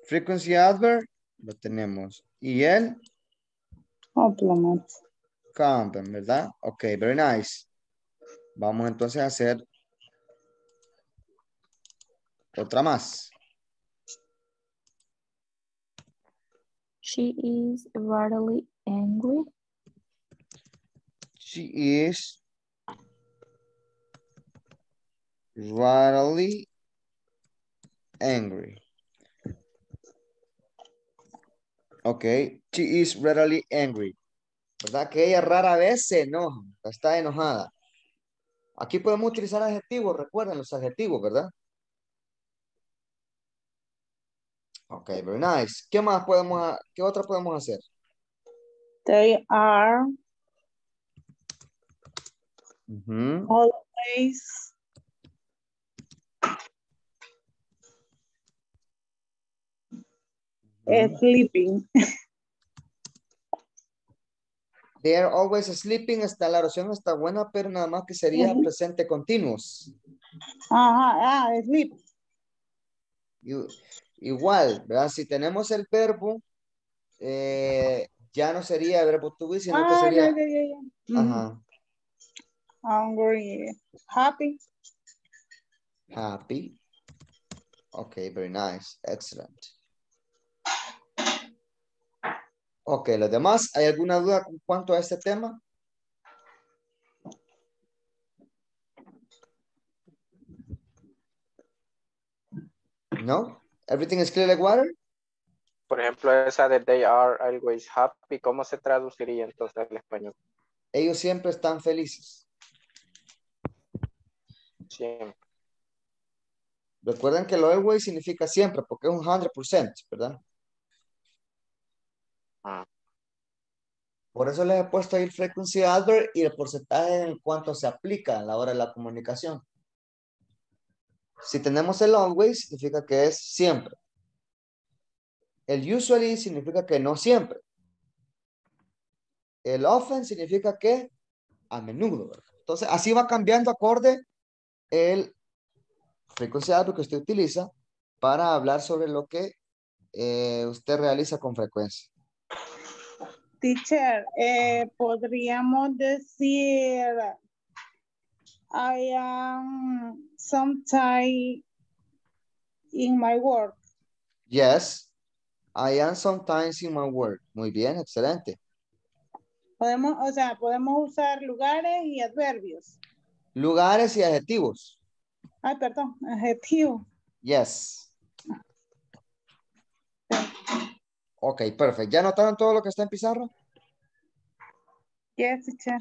Frequency adverb. Lo tenemos. Y el Complement. complement, ¿verdad? Ok, very nice. Vamos entonces a hacer otra más. She is rarely angry. She is rarely angry. Ok, she is rarely angry. ¿Verdad? Que ella rara vez se enoja, está enojada. Aquí podemos utilizar adjetivos, recuerden los adjetivos, ¿verdad? Ok, very nice. ¿Qué más podemos, qué otra podemos hacer? They are Ujú. always sleeping. They are always sleeping. Está, la oración está buena, pero nada más que sería presente continuos. Ajá, ah, sleep. I- Igual, ¿verdad? Si tenemos el verbo, eh, ya no sería verbo to be, sino que Ah, sería... ya, ya, ya. Ajá. Hungry, happy. Happy. Ok, very nice. Excellent. Ok, los demás, ¿hay alguna duda con cuanto a este tema? No? Everything is clear like water? Por ejemplo, esa de they are always happy, ¿cómo se traduciría entonces al español? Ellos siempre están felices. Siempre. Recuerden que lo always significa siempre, porque es un 100%, ¿verdad? Ah. Por eso les he puesto ahí el frequency adverb y el porcentaje en cuanto se aplica a la hora de la comunicación. Si tenemos el always, significa que es siempre. El usually significa que no siempre. El often significa que a menudo. ¿verdad? Entonces, así va cambiando acorde el frecuencia que usted utiliza para hablar sobre lo que eh, usted realiza con frecuencia. Teacher, eh, podríamos decir, I am sometime in my work. Yes, I am sometimes in my work. Muy bien, excelente. Podemos, o sea, podemos usar lugares y adverbios. Lugares y adjetivos. Ay, perdón, adjetivo. Yes. Ok, perfecto. ¿Ya notaron todo lo que está en pizarra? Yes, teacher.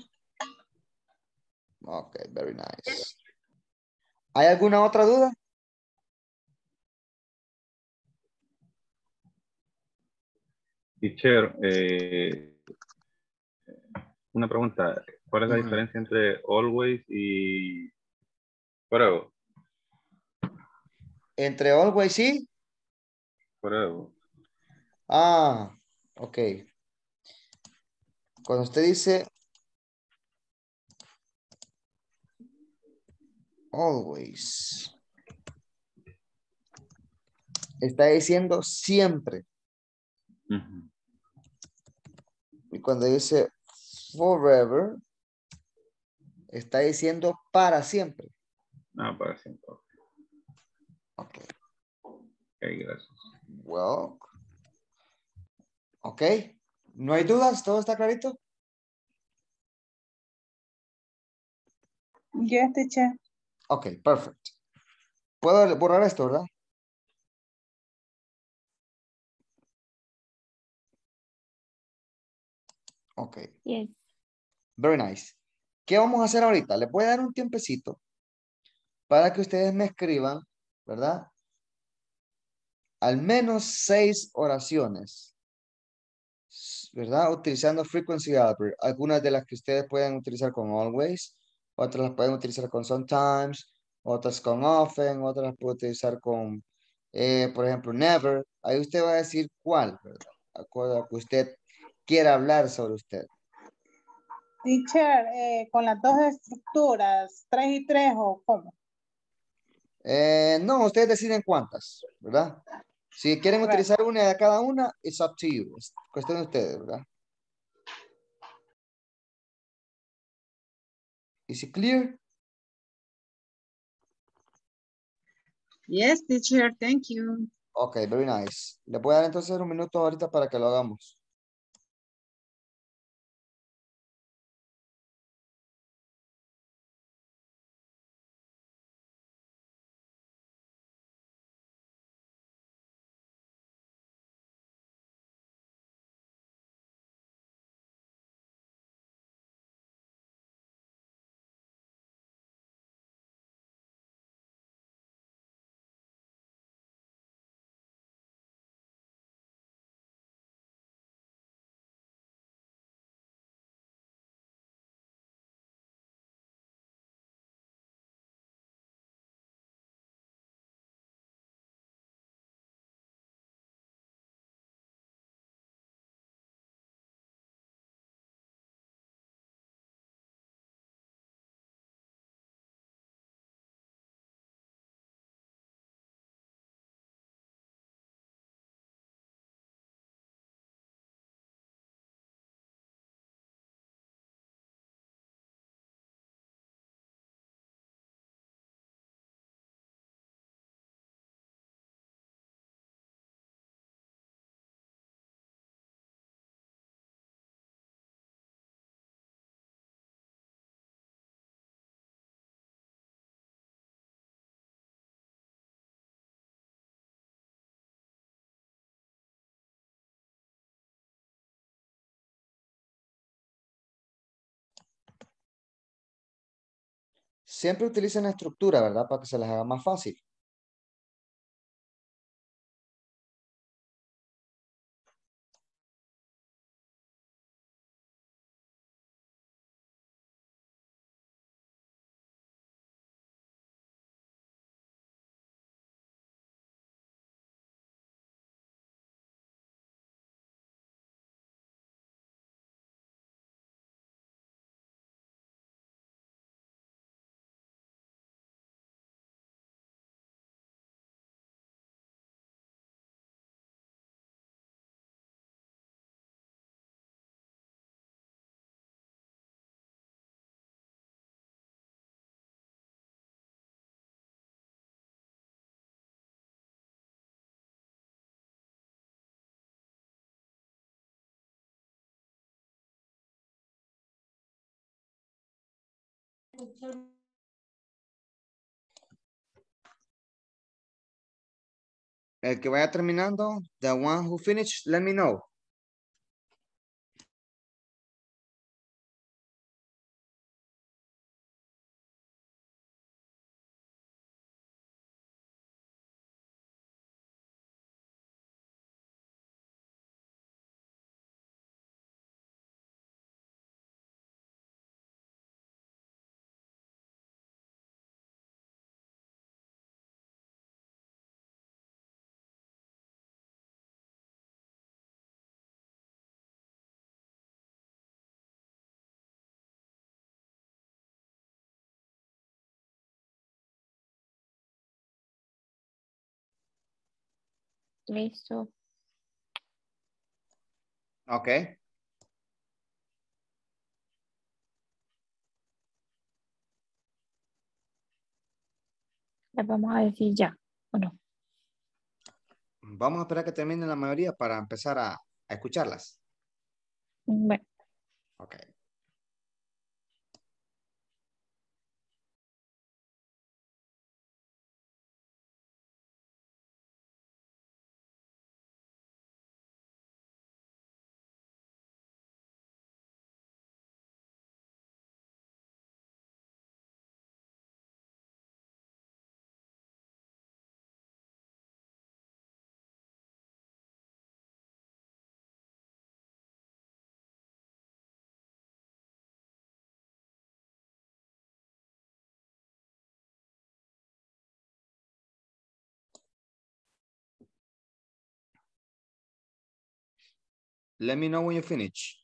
Ok, very nice. ¿Hay alguna otra duda? Teacher, eh, una pregunta. ¿Cuál es la diferencia entre always y forever? Entre always y... Forever. Ah, ok. Cuando usted dice always, está diciendo siempre. Y cuando dice forever, está diciendo para siempre. Ah, para siempre. Ok. Ok, gracias. Well. Ok. ¿No hay dudas? ¿Todo está clarito? Yes, teacher. Ok, perfecto. Puedo borrar esto, ¿verdad? Ok. Yes. Very nice. ¿Qué vamos a hacer ahorita? Les voy a dar un tiempecito para que ustedes me escriban, ¿verdad? Al menos seis oraciones, ¿verdad? Utilizando frequency adverb. Algunas de las que ustedes pueden utilizar con always, otras las pueden utilizar con sometimes, otras con often, otras las pueden utilizar con, eh, por ejemplo, never. Ahí usted va a decir cuál, ¿verdad? Acuerdo a que usted quiera hablar sobre usted. Teacher, eh, con las dos estructuras, tres y tres o cómo? Eh, no, ustedes deciden cuántas, ¿verdad? Si quieren Right. utilizar una de cada una, it's up to you. Es cuestión de ustedes, ¿verdad? Is it clear? Yes, teacher, thank you. Ok, very nice. Les voy a dar entonces un minuto ahorita para que lo hagamos. Siempre utilicen la estructura, ¿verdad? Para que se les haga más fácil. El que vaya terminando, the one who finished, let me know. Listo. Okay. Les vamos a decir ya, ¿o no? Vamos a esperar que termine la mayoría para empezar a, a escucharlas. Bueno, Okay. Let me know when you finish.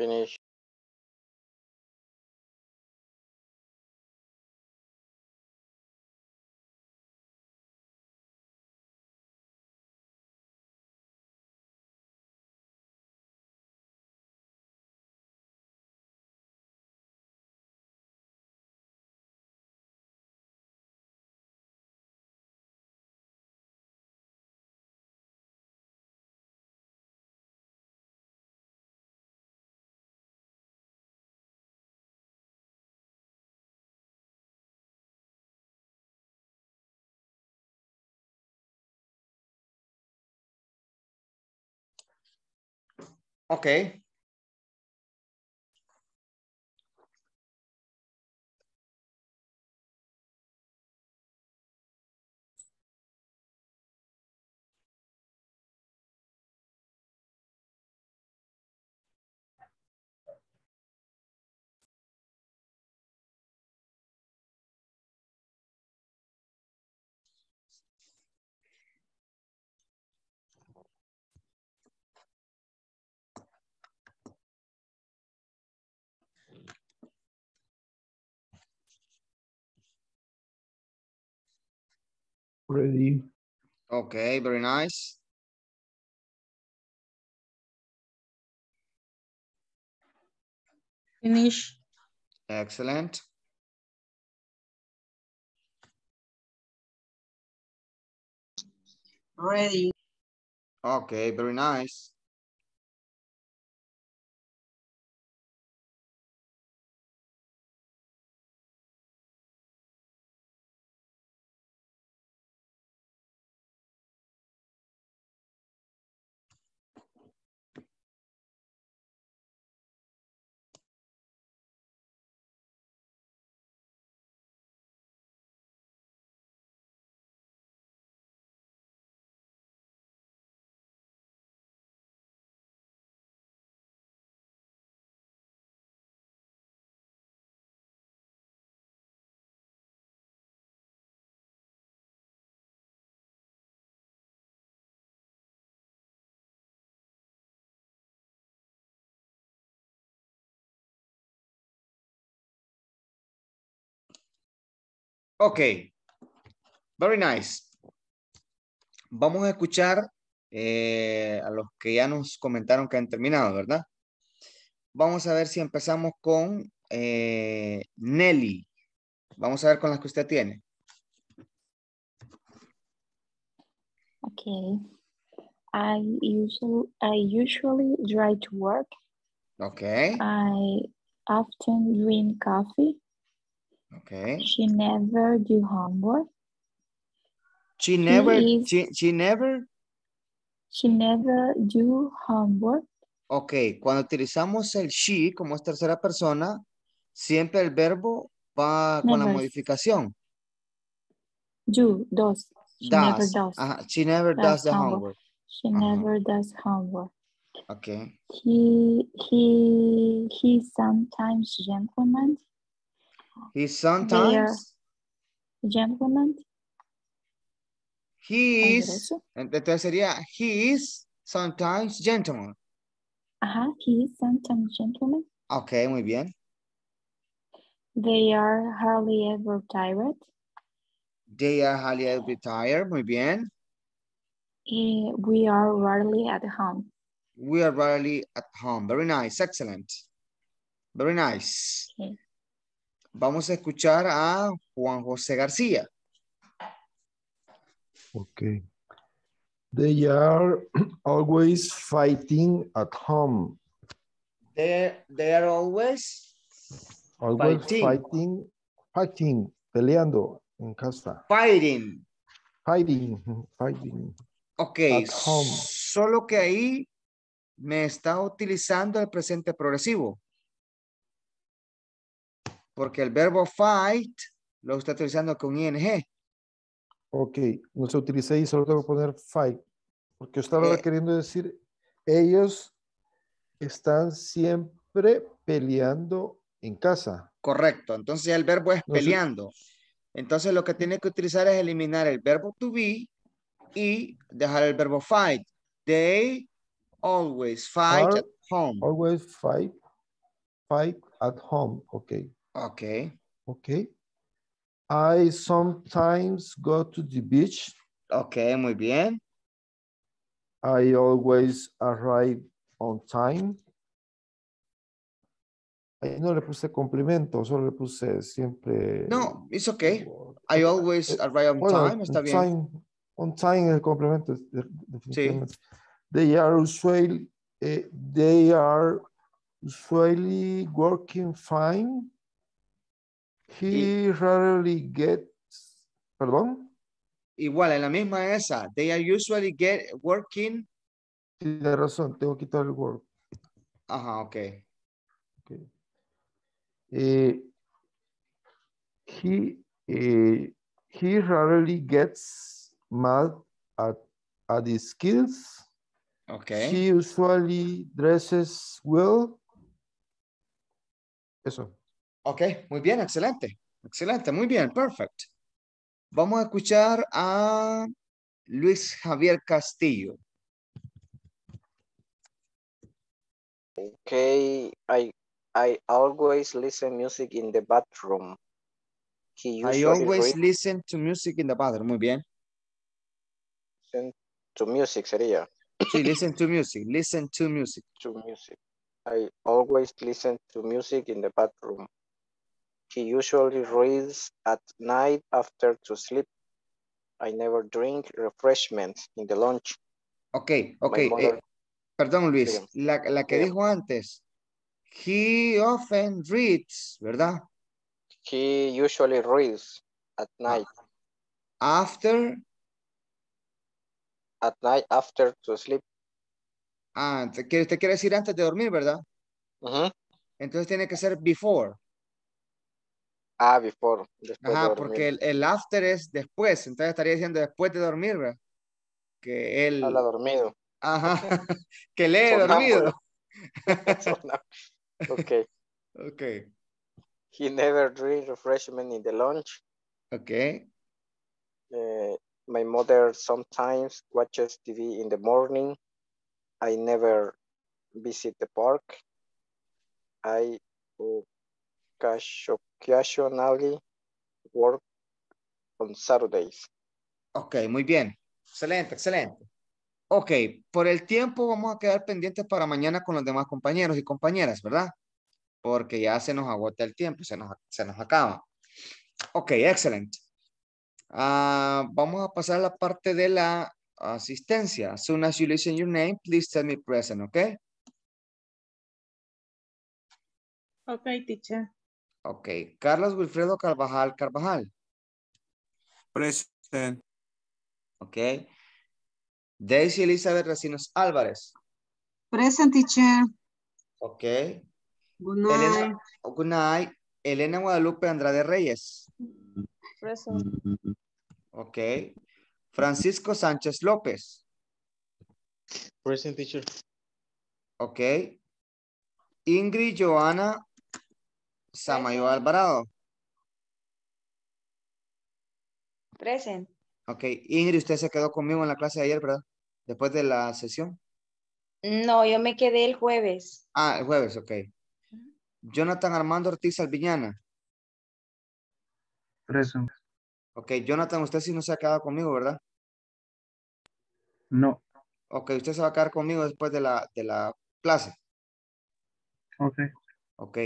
Finish. Okay. Ready. Okay, very nice. Finish. Excellent. Ready. Okay, very nice. Ok. Very nice. Vamos a escuchar eh, a los que ya nos comentaron que han terminado, ¿verdad? Vamos a ver si empezamos con eh, Nelly. Vamos a ver con las que usted tiene. Okay. I usually I usually drive to work. Okay. I often drink coffee. Okay. She never do homework. She never, is- she, she never. She never do homework. Ok, cuando utilizamos el she como es tercera persona, siempre el verbo va con la Never. modificación. Do does. She never Does. does. Ajá, she never does the homework. She never does homework. Ok. He he he sometimes gentleman. He sometimes, gentleman. he ¿Hay is, entonces sería he is sometimes gentleman. Ajá, he is sometimes gentleman. Ok, muy bien. They are hardly ever tired. They are highly retired, muy bien. Eh, we are rarely at home. We are rarely at home. Very nice, excellent. Very nice. Okay. Vamos a escuchar a Juan José García. Okay. They are always fighting at home. They, they are always Always Fighting. fighting, fighting, peleando en casa. fighting. Fighting, fighting. Ok, At home. solo que ahí me está utilizando el presente progresivo. Porque el verbo fight lo está utilizando con ing. Ok, no se utiliza ahí, solo tengo que poner fight. Porque estaba Eh. queriendo decir, ellos están siempre peleando en casa. Correcto, entonces el verbo es No peleando. Entonces lo que tiene que utilizar es eliminar el verbo to be y dejar el verbo fight. They always fight Are at home. Always fight, fight at home. Ok, Ok, ok. I sometimes go to the beach. ok, muy bien. I always arrive on time. Ahí no le puse complemento, solo le puse siempre. No, it's okay. I always arrive on Eh, Bueno, time, está on bien. time- on time es el complemento, definitivamente. They are usually, eh, they are usually working fine. He rarely gets, perdón, Igual, en la misma esa. They are usually get working. tiene razón, tengo que quitar el work. Ajá, ok. Eh, he, eh, he rarely gets mad at, at his skills. Ok. He usually dresses well. Eso. Ok, muy bien, excelente. Excelente, muy bien, perfect. Vamos a escuchar a Luis Javier Castillo. Okay, I I always listen music in the bathroom. He I always listen to music in the bathroom. Muy bien. to music sería Sí, listen to music. Listen to music. to music. I always listen to music in the bathroom. He usually reads at night after to sleep. I never drink refreshments in the lunch. Ok, ok. My eh, perdón, Luis. La, la que Dígame. dijo antes. He often reads, ¿verdad? He usually reads at night. After. At night after to sleep. Ah, te quiere- usted quiere decir antes de dormir, ¿verdad? Ujú. Entonces tiene que ser before. Ah, before. Después Ajá, porque el, el after es después. Entonces estaría diciendo después de dormir, ¿verdad? Que él. Habla dormido. Ajá. (laughs) (laughs) que lee dormido. (laughs) Okay. ok. He never drinks refreshment in the lunch. Ok. Uh, my mother sometimes watches TV in the morning. I never visit the park. I occasionally work on Saturdays. Ok, muy bien. Excelente, excelente. Ok, por el tiempo vamos a quedar pendientes para mañana con los demás compañeros y compañeras, ¿verdad? Porque ya se nos agota el tiempo, se nos, se nos acaba. Ok, excelente. Ah, vamos a pasar a la parte de la asistencia. As soon as you listen your name, please tell me present, ok? Ok, teacher. Ok, Carlos Wilfredo Carvajal Carvajal. Present. Ok. Daisy Elizabeth Recinos Álvarez. Present, teacher. Ok. Good Elena, good night. Elena Guadalupe Andrade Reyes. Present. Ok. Francisco Sánchez López. Present teacher. Ok. Ingrid Joana Samayo Alvarado. Present. Ok. Ingrid, usted se quedó conmigo en la clase de ayer, ¿verdad? Después de la sesión. No, yo me quedé el jueves. Ah, el jueves, ok. Jonathan Armando Ortiz Alviñana. Present. Ok, Jonathan, usted sí no se ha quedado conmigo, ¿verdad? No. Ok, usted se va a quedar conmigo después de la, de la clase. Ok. Ok.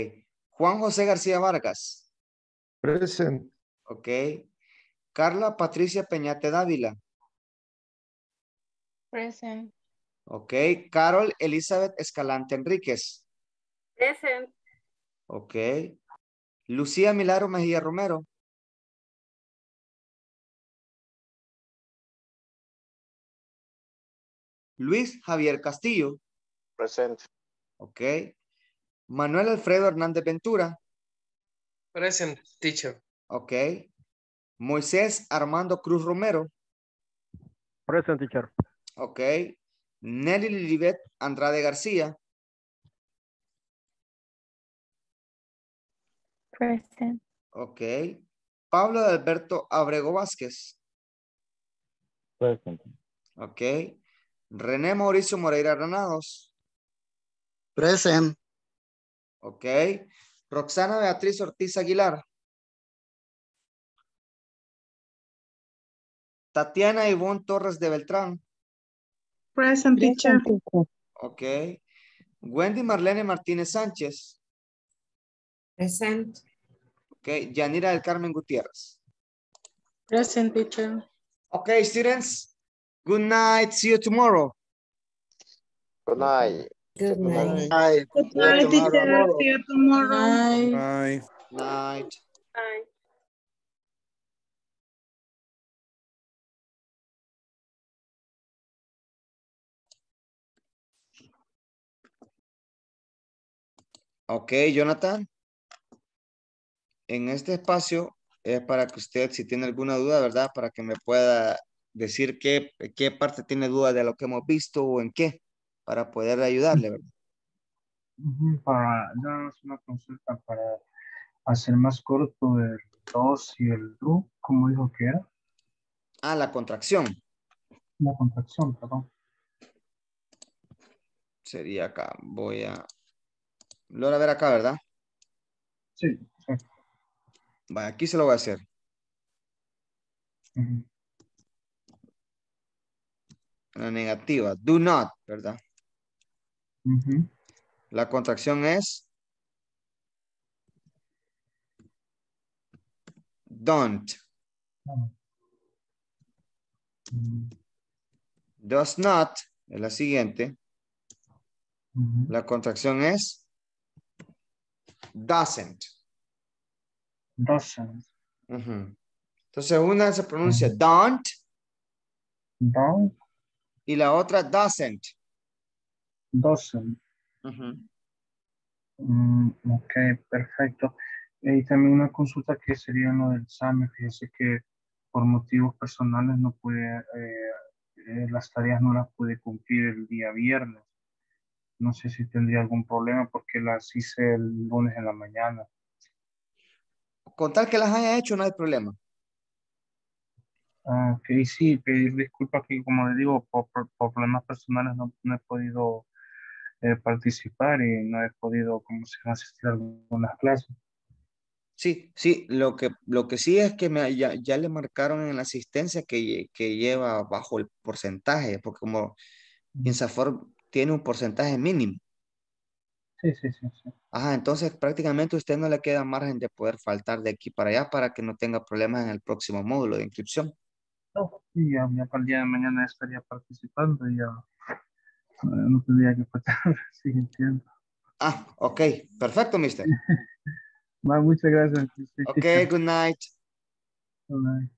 Juan José García Vargas. Present. Ok. Carla Patricia Peñate Dávila. Present. Ok. Carol Elizabeth Escalante Enríquez. Present. Ok. Lucía Milagro Mejía Romero. Luis Javier Castillo. Present. Ok. Manuel Alfredo Hernández Ventura. Present, teacher. Ok. Moisés Armando Cruz Romero. Present teacher. Ok. Nelly Lilibet Andrade García. Present. Ok. Pablo Alberto Abrego Vázquez. Present. Ok. René Mauricio Moreira Granados. Present. Ok. Roxana Beatriz Ortiz Aguilar. Tatiana Ivonne Torres de Beltrán. Present, teacher. Ok. Wendy Marlene Martínez Sánchez. Present. Ok. Yanira del Carmen Gutiérrez. Present, teacher. Okay, students. Good night. See you tomorrow. Good night. Good night. Night. Good night, teacher. See you tomorrow. Bye. Night. Bye. Ok, Jonathan. En este espacio es para que usted, si tiene alguna duda, ¿verdad? Para que me pueda decir qué, qué parte tiene duda de lo que hemos visto o en qué, para poder ayudarle, ¿verdad? Para darnos una consulta para hacer más corto el 2 y el do, como dijo que era? Ah, la contracción. La contracción, perdón. Sería acá. Voy a... Lo van a ver acá, ¿verdad? Sí, sí. Vaya, aquí se lo voy a hacer. La negativa. Do not, ¿verdad? La contracción es don't. Does not es la siguiente. La contracción es doesn't. Doesn't. Entonces una se pronuncia don't Don't, y la otra doesn't. Doesn't. Ujú. Mm, ok, perfecto. Y también una consulta que sería lo del examen. Fíjese que por motivos personales no puede, eh, eh, las tareas no las pude cumplir el día viernes. No sé si tendría algún problema porque las hice el lunes en la mañana. Con tal que las haya hecho, no hay problema. Ah, ok, sí, pedir disculpas que como le digo, por, por- por problemas personales no, no he podido eh, participar y no he podido, como se asistir a algunas clases. Sí, sí, lo que, lo que sí es que me, ya, ya le marcaron en la asistencia que, que lleva bajo el porcentaje, porque como INSAFOR tiene un porcentaje mínimo. Sí, sí, sí, sí. Ajá, entonces prácticamente a usted no le queda margen de poder faltar de aquí para allá para que no tenga problemas en el próximo módulo de inscripción. No, y ya, ya para el día de mañana estaría participando y ya no tendría que faltar. (laughs) sí, entiendo. Ah, ok, perfecto, mister. (laughs) Muchas gracias. Ok, good night. Bye.